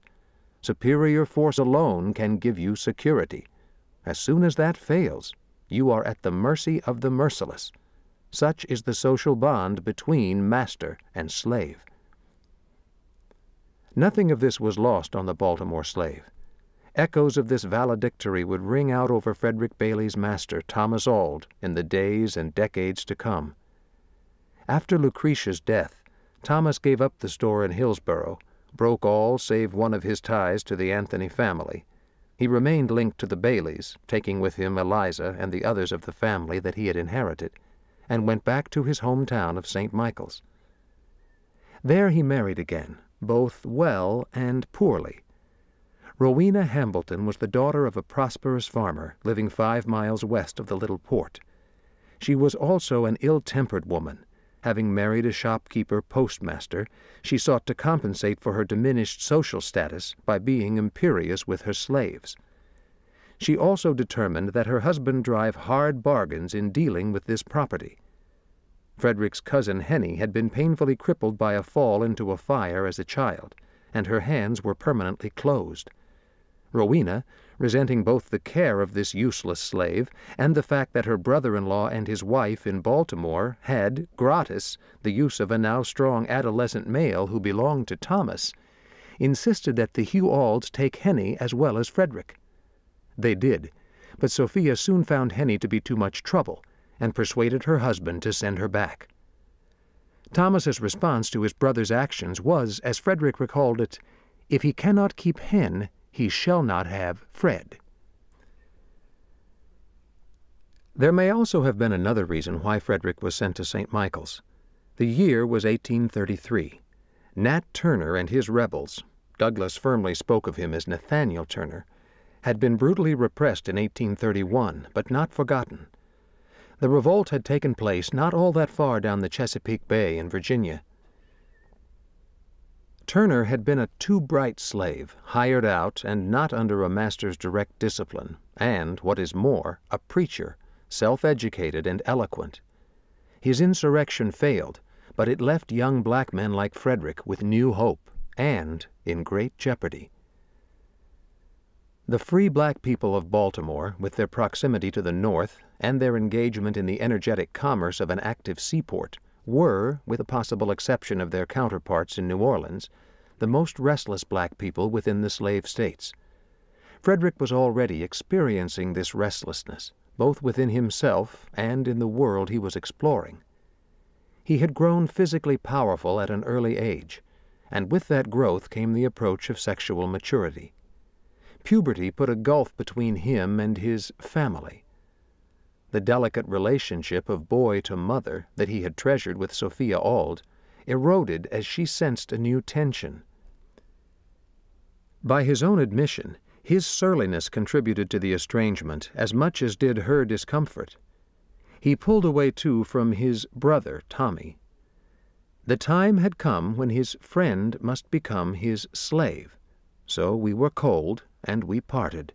Superior force alone can give you security. As soon as that fails, you are at the mercy of the merciless. Such is the social bond between master and slave. Nothing of this was lost on the Baltimore slave. Echoes of this valedictory would ring out over Frederick Bailey's master, Thomas Auld, in the days and decades to come. After Lucretia's death, Thomas gave up the store in Hillsboro, broke all save one of his ties to the Anthony family. He remained linked to the Baileys, taking with him Eliza and the others of the family that he had inherited, and went back to his hometown of St. Michaels. There he married again, both well and poorly. Rowena Hambleton was the daughter of a prosperous farmer living five miles west of the little port. She was also an ill-tempered woman, Having married a shopkeeper postmaster, she sought to compensate for her diminished social status by being imperious with her slaves. She also determined that her husband drive hard bargains in dealing with this property. Frederick's cousin Henny had been painfully crippled by a fall into a fire as a child, and her hands were permanently closed. Rowena, resenting both the care of this useless slave and the fact that her brother-in-law and his wife in Baltimore had, gratis, the use of a now strong adolescent male who belonged to Thomas, insisted that the Hugh Aulds take Henny as well as Frederick. They did, but Sophia soon found Henny to be too much trouble and persuaded her husband to send her back. Thomas's response to his brother's actions was, as Frederick recalled it, if he cannot keep Hen, he shall not have Fred. There may also have been another reason why Frederick was sent to St. Michaels. The year was 1833. Nat Turner and his rebels, Douglass firmly spoke of him as Nathaniel Turner, had been brutally repressed in 1831, but not forgotten. The revolt had taken place not all that far down the Chesapeake Bay in Virginia, Turner had been a too bright slave, hired out and not under a master's direct discipline, and, what is more, a preacher, self-educated and eloquent. His insurrection failed, but it left young black men like Frederick with new hope and in great jeopardy. The free black people of Baltimore, with their proximity to the North and their engagement in the energetic commerce of an active seaport, were, with the possible exception of their counterparts in New Orleans, the most restless black people within the slave states. Frederick was already experiencing this restlessness, both within himself and in the world he was exploring. He had grown physically powerful at an early age, and with that growth came the approach of sexual maturity. Puberty put a gulf between him and his family, the delicate relationship of boy to mother that he had treasured with Sophia Auld eroded as she sensed a new tension. By his own admission, his surliness contributed to the estrangement as much as did her discomfort. He pulled away, too, from his brother, Tommy. The time had come when his friend must become his slave. So we were cold, and we parted.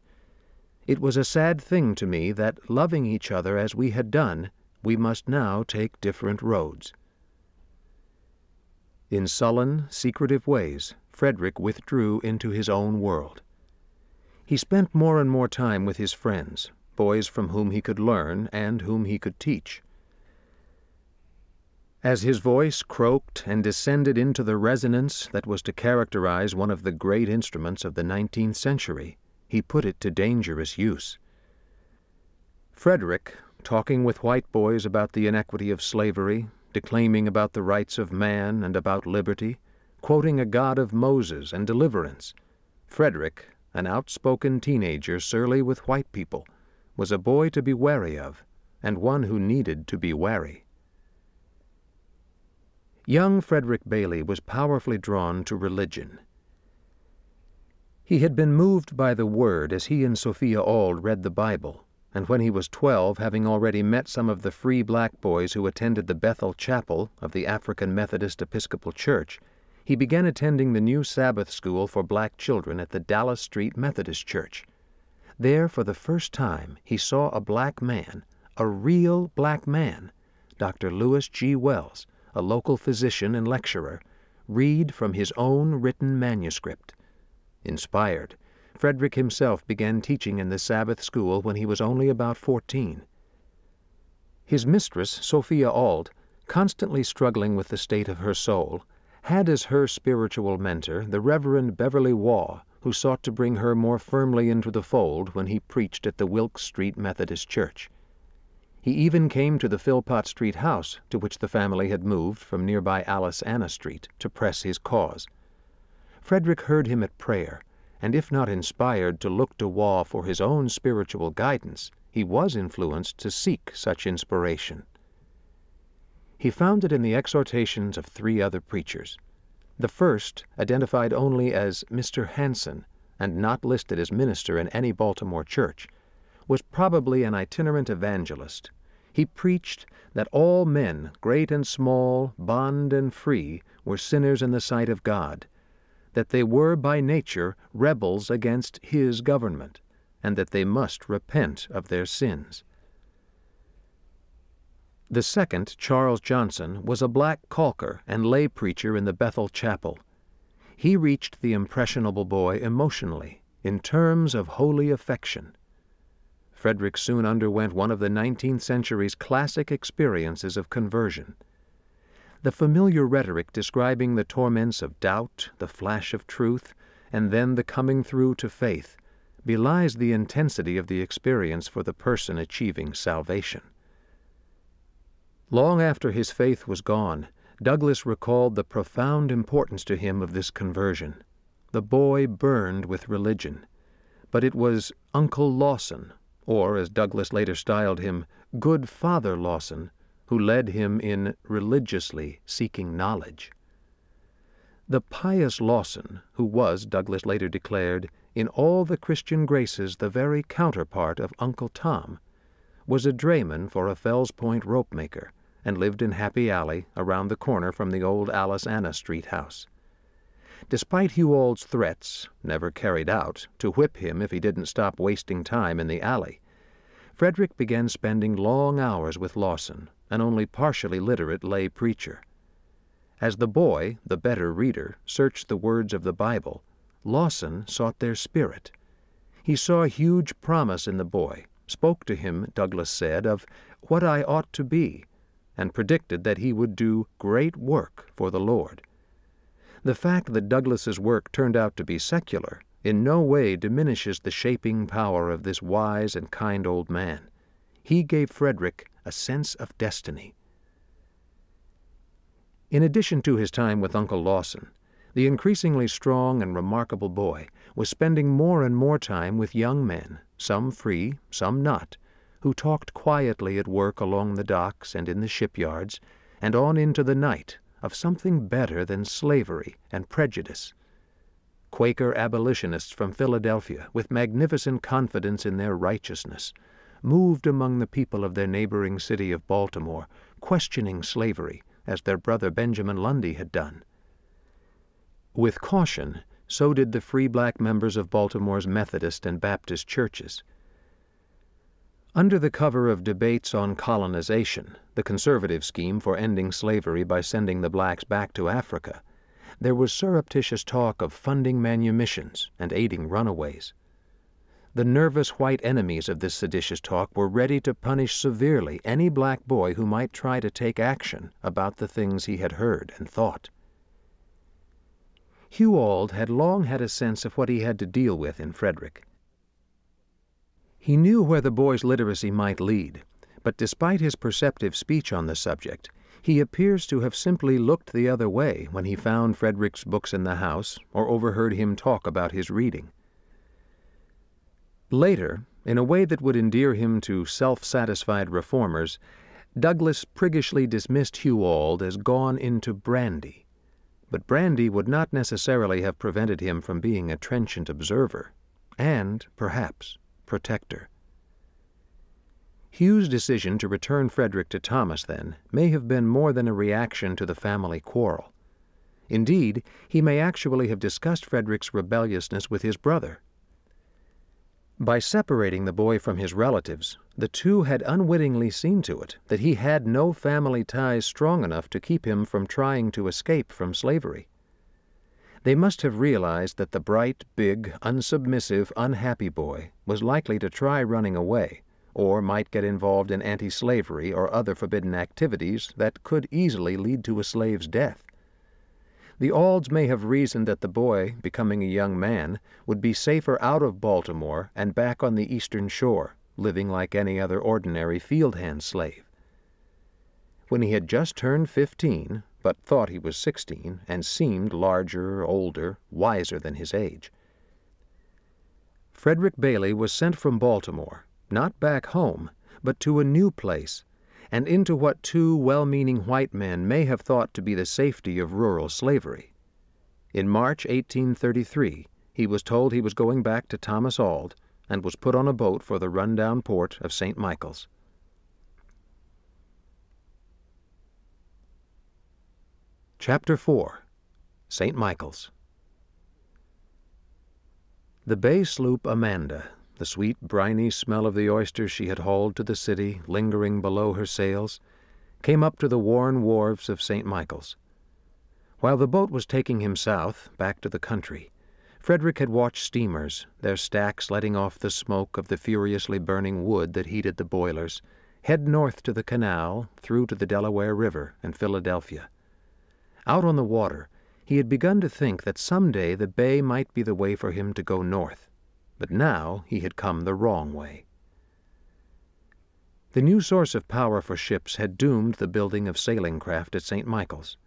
It was a sad thing to me that, loving each other as we had done, we must now take different roads. In sullen, secretive ways, Frederick withdrew into his own world. He spent more and more time with his friends, boys from whom he could learn and whom he could teach. As his voice croaked and descended into the resonance that was to characterize one of the great instruments of the nineteenth century, he put it to dangerous use. Frederick, talking with white boys about the inequity of slavery, declaiming about the rights of man and about liberty, quoting a God of Moses and deliverance, Frederick, an outspoken teenager surly with white people, was a boy to be wary of, and one who needed to be wary. Young Frederick Bailey was powerfully drawn to religion. He had been moved by the Word as he and Sophia Auld read the Bible, and when he was twelve, having already met some of the free black boys who attended the Bethel Chapel of the African Methodist Episcopal Church, he began attending the new Sabbath school for black children at the Dallas Street Methodist Church. There, for the first time, he saw a black man, a real black man, Dr. Lewis G. Wells, a local physician and lecturer, read from his own written manuscript. Inspired, Frederick himself began teaching in the Sabbath school when he was only about fourteen. His mistress, Sophia Auld, constantly struggling with the state of her soul, had as her spiritual mentor the Reverend Beverly Waugh, who sought to bring her more firmly into the fold when he preached at the Wilkes Street Methodist Church. He even came to the Philpott Street house to which the family had moved from nearby Alice Anna Street to press his cause. Frederick heard him at prayer, and if not inspired to look to Waugh for his own spiritual guidance, he was influenced to seek such inspiration. He found it in the exhortations of three other preachers. The first, identified only as Mr. Hanson and not listed as minister in any Baltimore church, was probably an itinerant evangelist. He preached that all men, great and small, bond and free, were sinners in the sight of God, that they were by nature rebels against His government, and that they must repent of their sins. The second, Charles Johnson, was a black caulker and lay preacher in the Bethel Chapel. He reached the impressionable boy emotionally, in terms of holy affection. Frederick soon underwent one of the nineteenth century's classic experiences of conversion. The familiar rhetoric describing the torments of doubt, the flash of truth, and then the coming through to faith belies the intensity of the experience for the person achieving salvation. Long after his faith was gone, Douglass recalled the profound importance to him of this conversion. The boy burned with religion, but it was Uncle Lawson, or as Douglass later styled him, Good Father Lawson, who led him in religiously seeking knowledge. The pious Lawson, who was, Douglass later declared, in all the Christian graces the very counterpart of Uncle Tom, was a drayman for a Fells Point rope maker, and lived in Happy Alley around the corner from the old Alice Anna Street house. Despite Hugh Auld's threats, never carried out, to whip him if he didn't stop wasting time in the alley, Frederick began spending long hours with Lawson, an only partially literate lay preacher. As the boy, the better reader, searched the words of the Bible, Lawson sought their spirit. He saw huge promise in the boy, spoke to him, Douglass said, of what I ought to be, and predicted that he would do great work for the Lord. The fact that Douglass's work turned out to be secular in no way diminishes the shaping power of this wise and kind old man. He gave Frederick a sense of destiny. In addition to his time with Uncle Lawson, the increasingly strong and remarkable boy was spending more and more time with young men, some free, some not, who talked quietly at work along the docks and in the shipyards, and on into the night, of something better than slavery and prejudice. Quaker abolitionists from Philadelphia, with magnificent confidence in their righteousness, moved among the people of their neighboring city of Baltimore, questioning slavery, as their brother Benjamin Lundy had done. With caution, so did the free black members of Baltimore's Methodist and Baptist churches. Under the cover of debates on colonization, the conservative scheme for ending slavery by sending the blacks back to Africa, there was surreptitious talk of funding manumissions and aiding runaways. The nervous white enemies of this seditious talk were ready to punish severely any black boy who might try to take action about the things he had heard and thought. Hugh Auld had long had a sense of what he had to deal with in Frederick. He knew where the boy's literacy might lead, but despite his perceptive speech on the subject, he appears to have simply looked the other way when he found Frederick's books in the house or overheard him talk about his reading. Later, in a way that would endear him to self-satisfied reformers, Douglass priggishly dismissed Hugh as gone into brandy. But brandy would not necessarily have prevented him from being a trenchant observer, and, perhaps, protector. Hugh's decision to return Frederick to Thomas, then, may have been more than a reaction to the family quarrel. Indeed, he may actually have discussed Frederick's rebelliousness with his brother. By separating the boy from his relatives, the two had unwittingly seen to it that he had no family ties strong enough to keep him from trying to escape from slavery. They must have realized that the bright, big, unsubmissive, unhappy boy was likely to try running away, or might get involved in anti slavery or other forbidden activities that could easily lead to a slave's death. The Aulds may have reasoned that the boy, becoming a young man, would be safer out of Baltimore and back on the eastern shore, living like any other ordinary field hand slave. When he had just turned fifteen, but thought he was sixteen, and seemed larger, older, wiser than his age, Frederick Bailey was sent from Baltimore, not back home, but to a new place and into what two well meaning white men may have thought to be the safety of rural slavery. In March 1833, he was told he was going back to Thomas Auld and was put on a boat for the rundown port of St. Michaels. Chapter 4 St. Michaels The bay sloop Amanda the sweet briny smell of the oysters she had hauled to the city lingering below her sails, came up to the worn wharves of St. Michaels. While the boat was taking him south, back to the country, Frederick had watched steamers, their stacks letting off the smoke of the furiously burning wood that heated the boilers, head north to the canal, through to the Delaware River and Philadelphia. Out on the water, he had begun to think that some day the bay might be the way for him to go north but now he had come the wrong way. The new source of power for ships had doomed the building of sailing craft at St. Michaels,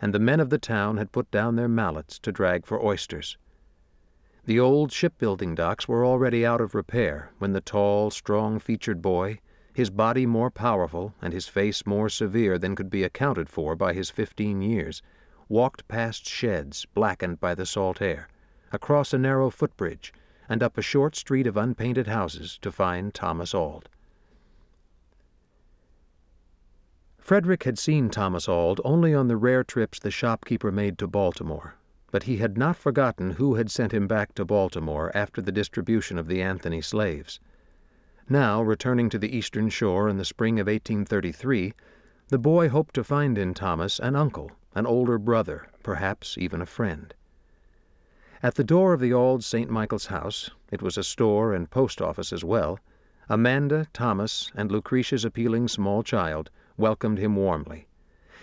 and the men of the town had put down their mallets to drag for oysters. The old shipbuilding docks were already out of repair when the tall, strong featured boy, his body more powerful and his face more severe than could be accounted for by his fifteen years, walked past sheds blackened by the salt air, across a narrow footbridge, and up a short street of unpainted houses to find Thomas Auld. Frederick had seen Thomas Auld only on the rare trips the shopkeeper made to Baltimore, but he had not forgotten who had sent him back to Baltimore after the distribution of the Anthony slaves. Now, returning to the eastern shore in the spring of 1833, the boy hoped to find in Thomas an uncle, an older brother, perhaps even a friend. At the door of the old St. Michaels house, it was a store and post office as well, Amanda, Thomas, and Lucretia's appealing small child welcomed him warmly.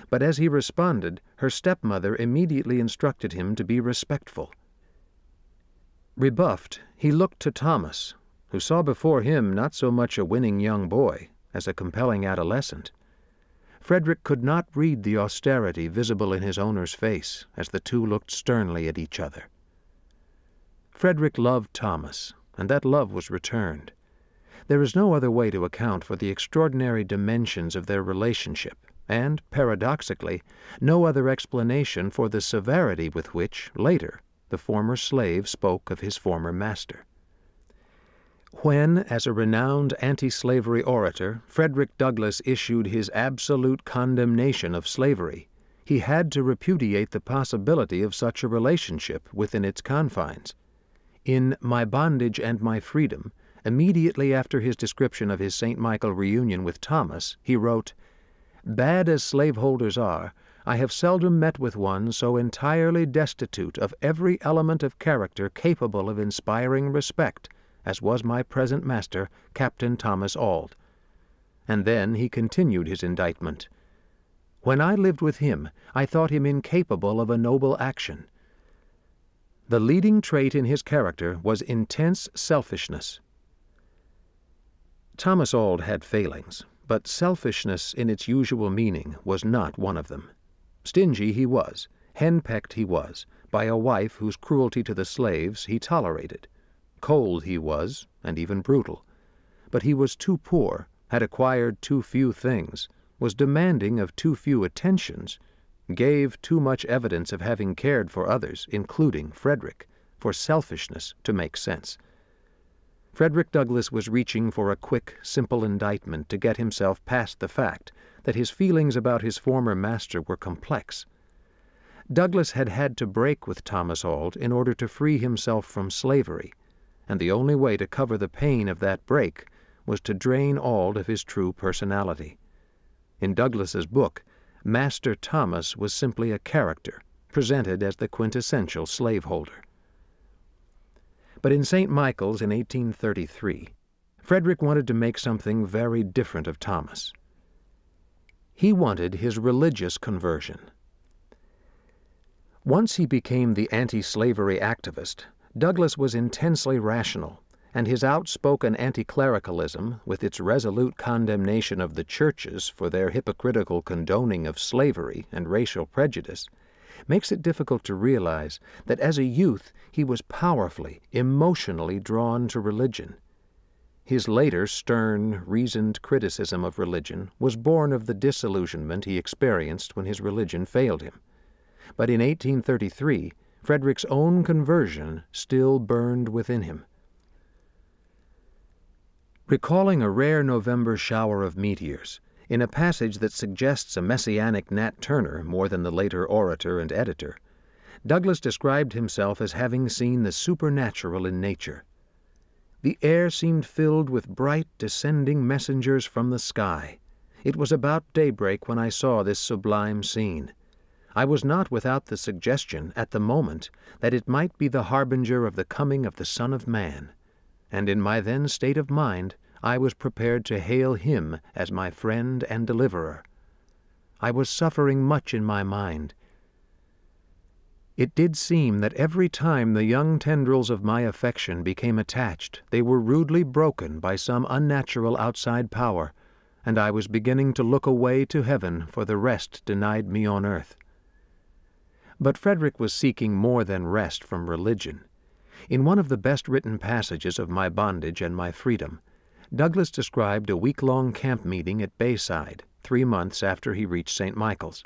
But as he responded, her stepmother immediately instructed him to be respectful. Rebuffed, he looked to Thomas, who saw before him not so much a winning young boy as a compelling adolescent. Frederick could not read the austerity visible in his owner's face as the two looked sternly at each other. Frederick loved Thomas, and that love was returned. There is no other way to account for the extraordinary dimensions of their relationship, and, paradoxically, no other explanation for the severity with which, later, the former slave spoke of his former master. When, as a renowned anti slavery orator, Frederick Douglass issued his absolute condemnation of slavery, he had to repudiate the possibility of such a relationship within its confines. In My Bondage and My Freedom, immediately after his description of his St. Michael reunion with Thomas, he wrote, Bad as slaveholders are, I have seldom met with one so entirely destitute of every element of character capable of inspiring respect as was my present master, Captain Thomas Auld. And then he continued his indictment. When I lived with him, I thought him incapable of a noble action. The leading trait in his character was intense selfishness. Thomas Auld had failings, but selfishness in its usual meaning was not one of them. Stingy he was, henpecked he was, by a wife whose cruelty to the slaves he tolerated. Cold he was, and even brutal. But he was too poor, had acquired too few things, was demanding of too few attentions, gave too much evidence of having cared for others, including Frederick, for selfishness to make sense. Frederick Douglass was reaching for a quick, simple indictment to get himself past the fact that his feelings about his former master were complex. Douglass had had to break with Thomas Auld in order to free himself from slavery, and the only way to cover the pain of that break was to drain Auld of his true personality. In Douglass's book, Master Thomas was simply a character, presented as the quintessential slaveholder. But in St. Michaels in 1833, Frederick wanted to make something very different of Thomas. He wanted his religious conversion. Once he became the anti-slavery activist, Douglass was intensely rational, and his outspoken anti-clericalism, with its resolute condemnation of the churches for their hypocritical condoning of slavery and racial prejudice, makes it difficult to realize that as a youth he was powerfully, emotionally drawn to religion. His later stern, reasoned criticism of religion was born of the disillusionment he experienced when his religion failed him. But in 1833, Frederick's own conversion still burned within him. Recalling a rare November shower of meteors, in a passage that suggests a messianic Nat Turner more than the later orator and editor, Douglass described himself as having seen the supernatural in nature. The air seemed filled with bright descending messengers from the sky. It was about daybreak when I saw this sublime scene. I was not without the suggestion, at the moment, that it might be the harbinger of the coming of the Son of Man, and in my then state of mind I was prepared to hail him as my friend and deliverer. I was suffering much in my mind, it did seem that every time the young tendrils of my affection became attached, they were rudely broken by some unnatural outside power, and I was beginning to look away to heaven for the rest denied me on earth. But Frederick was seeking more than rest from religion. In one of the best written passages of My Bondage and My Freedom, Douglass described a week-long camp meeting at Bayside, three months after he reached St. Michaels.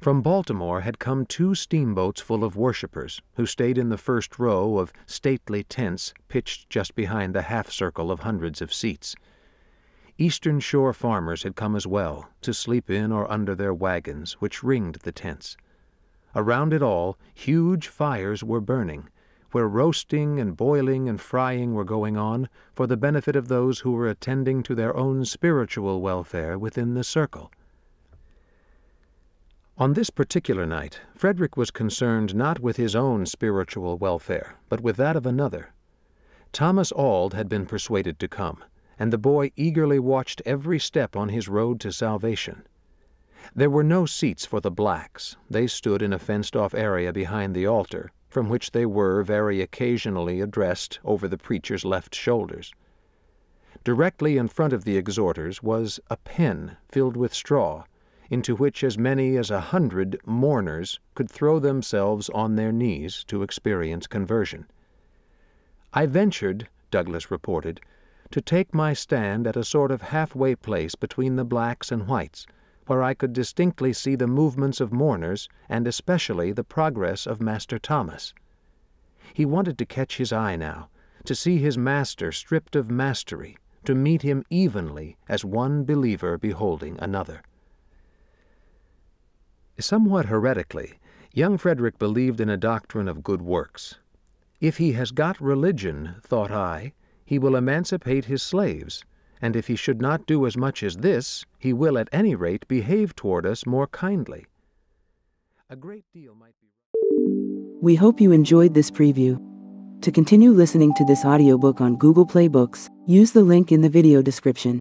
From Baltimore had come two steamboats full of worshippers, who stayed in the first row of stately tents pitched just behind the half circle of hundreds of seats. Eastern Shore farmers had come as well, to sleep in or under their wagons, which ringed the tents. Around it all, huge fires were burning, where roasting and boiling and frying were going on for the benefit of those who were attending to their own spiritual welfare within the circle. On this particular night, Frederick was concerned not with his own spiritual welfare, but with that of another. Thomas Auld had been persuaded to come, and the boy eagerly watched every step on his road to salvation. There were no seats for the blacks. They stood in a fenced-off area behind the altar, from which they were very occasionally addressed over the preacher's left shoulders. Directly in front of the exhorters was a pen filled with straw, into which as many as a hundred mourners could throw themselves on their knees to experience conversion. I ventured, Douglass reported, to take my stand at a sort of halfway place between the blacks and whites, where I could distinctly see the movements of mourners and especially the progress of Master Thomas. He wanted to catch his eye now, to see his master stripped of mastery, to meet him evenly as one believer beholding another. Somewhat heretically, young Frederick believed in a doctrine of good works. If he has got religion, thought I, he will emancipate his slaves, and if he should not do as much as this, he will at any rate behave toward us more kindly. A great deal might be. We hope you enjoyed this preview. To continue listening to this audiobook on Google Play Books, use the link in the video description.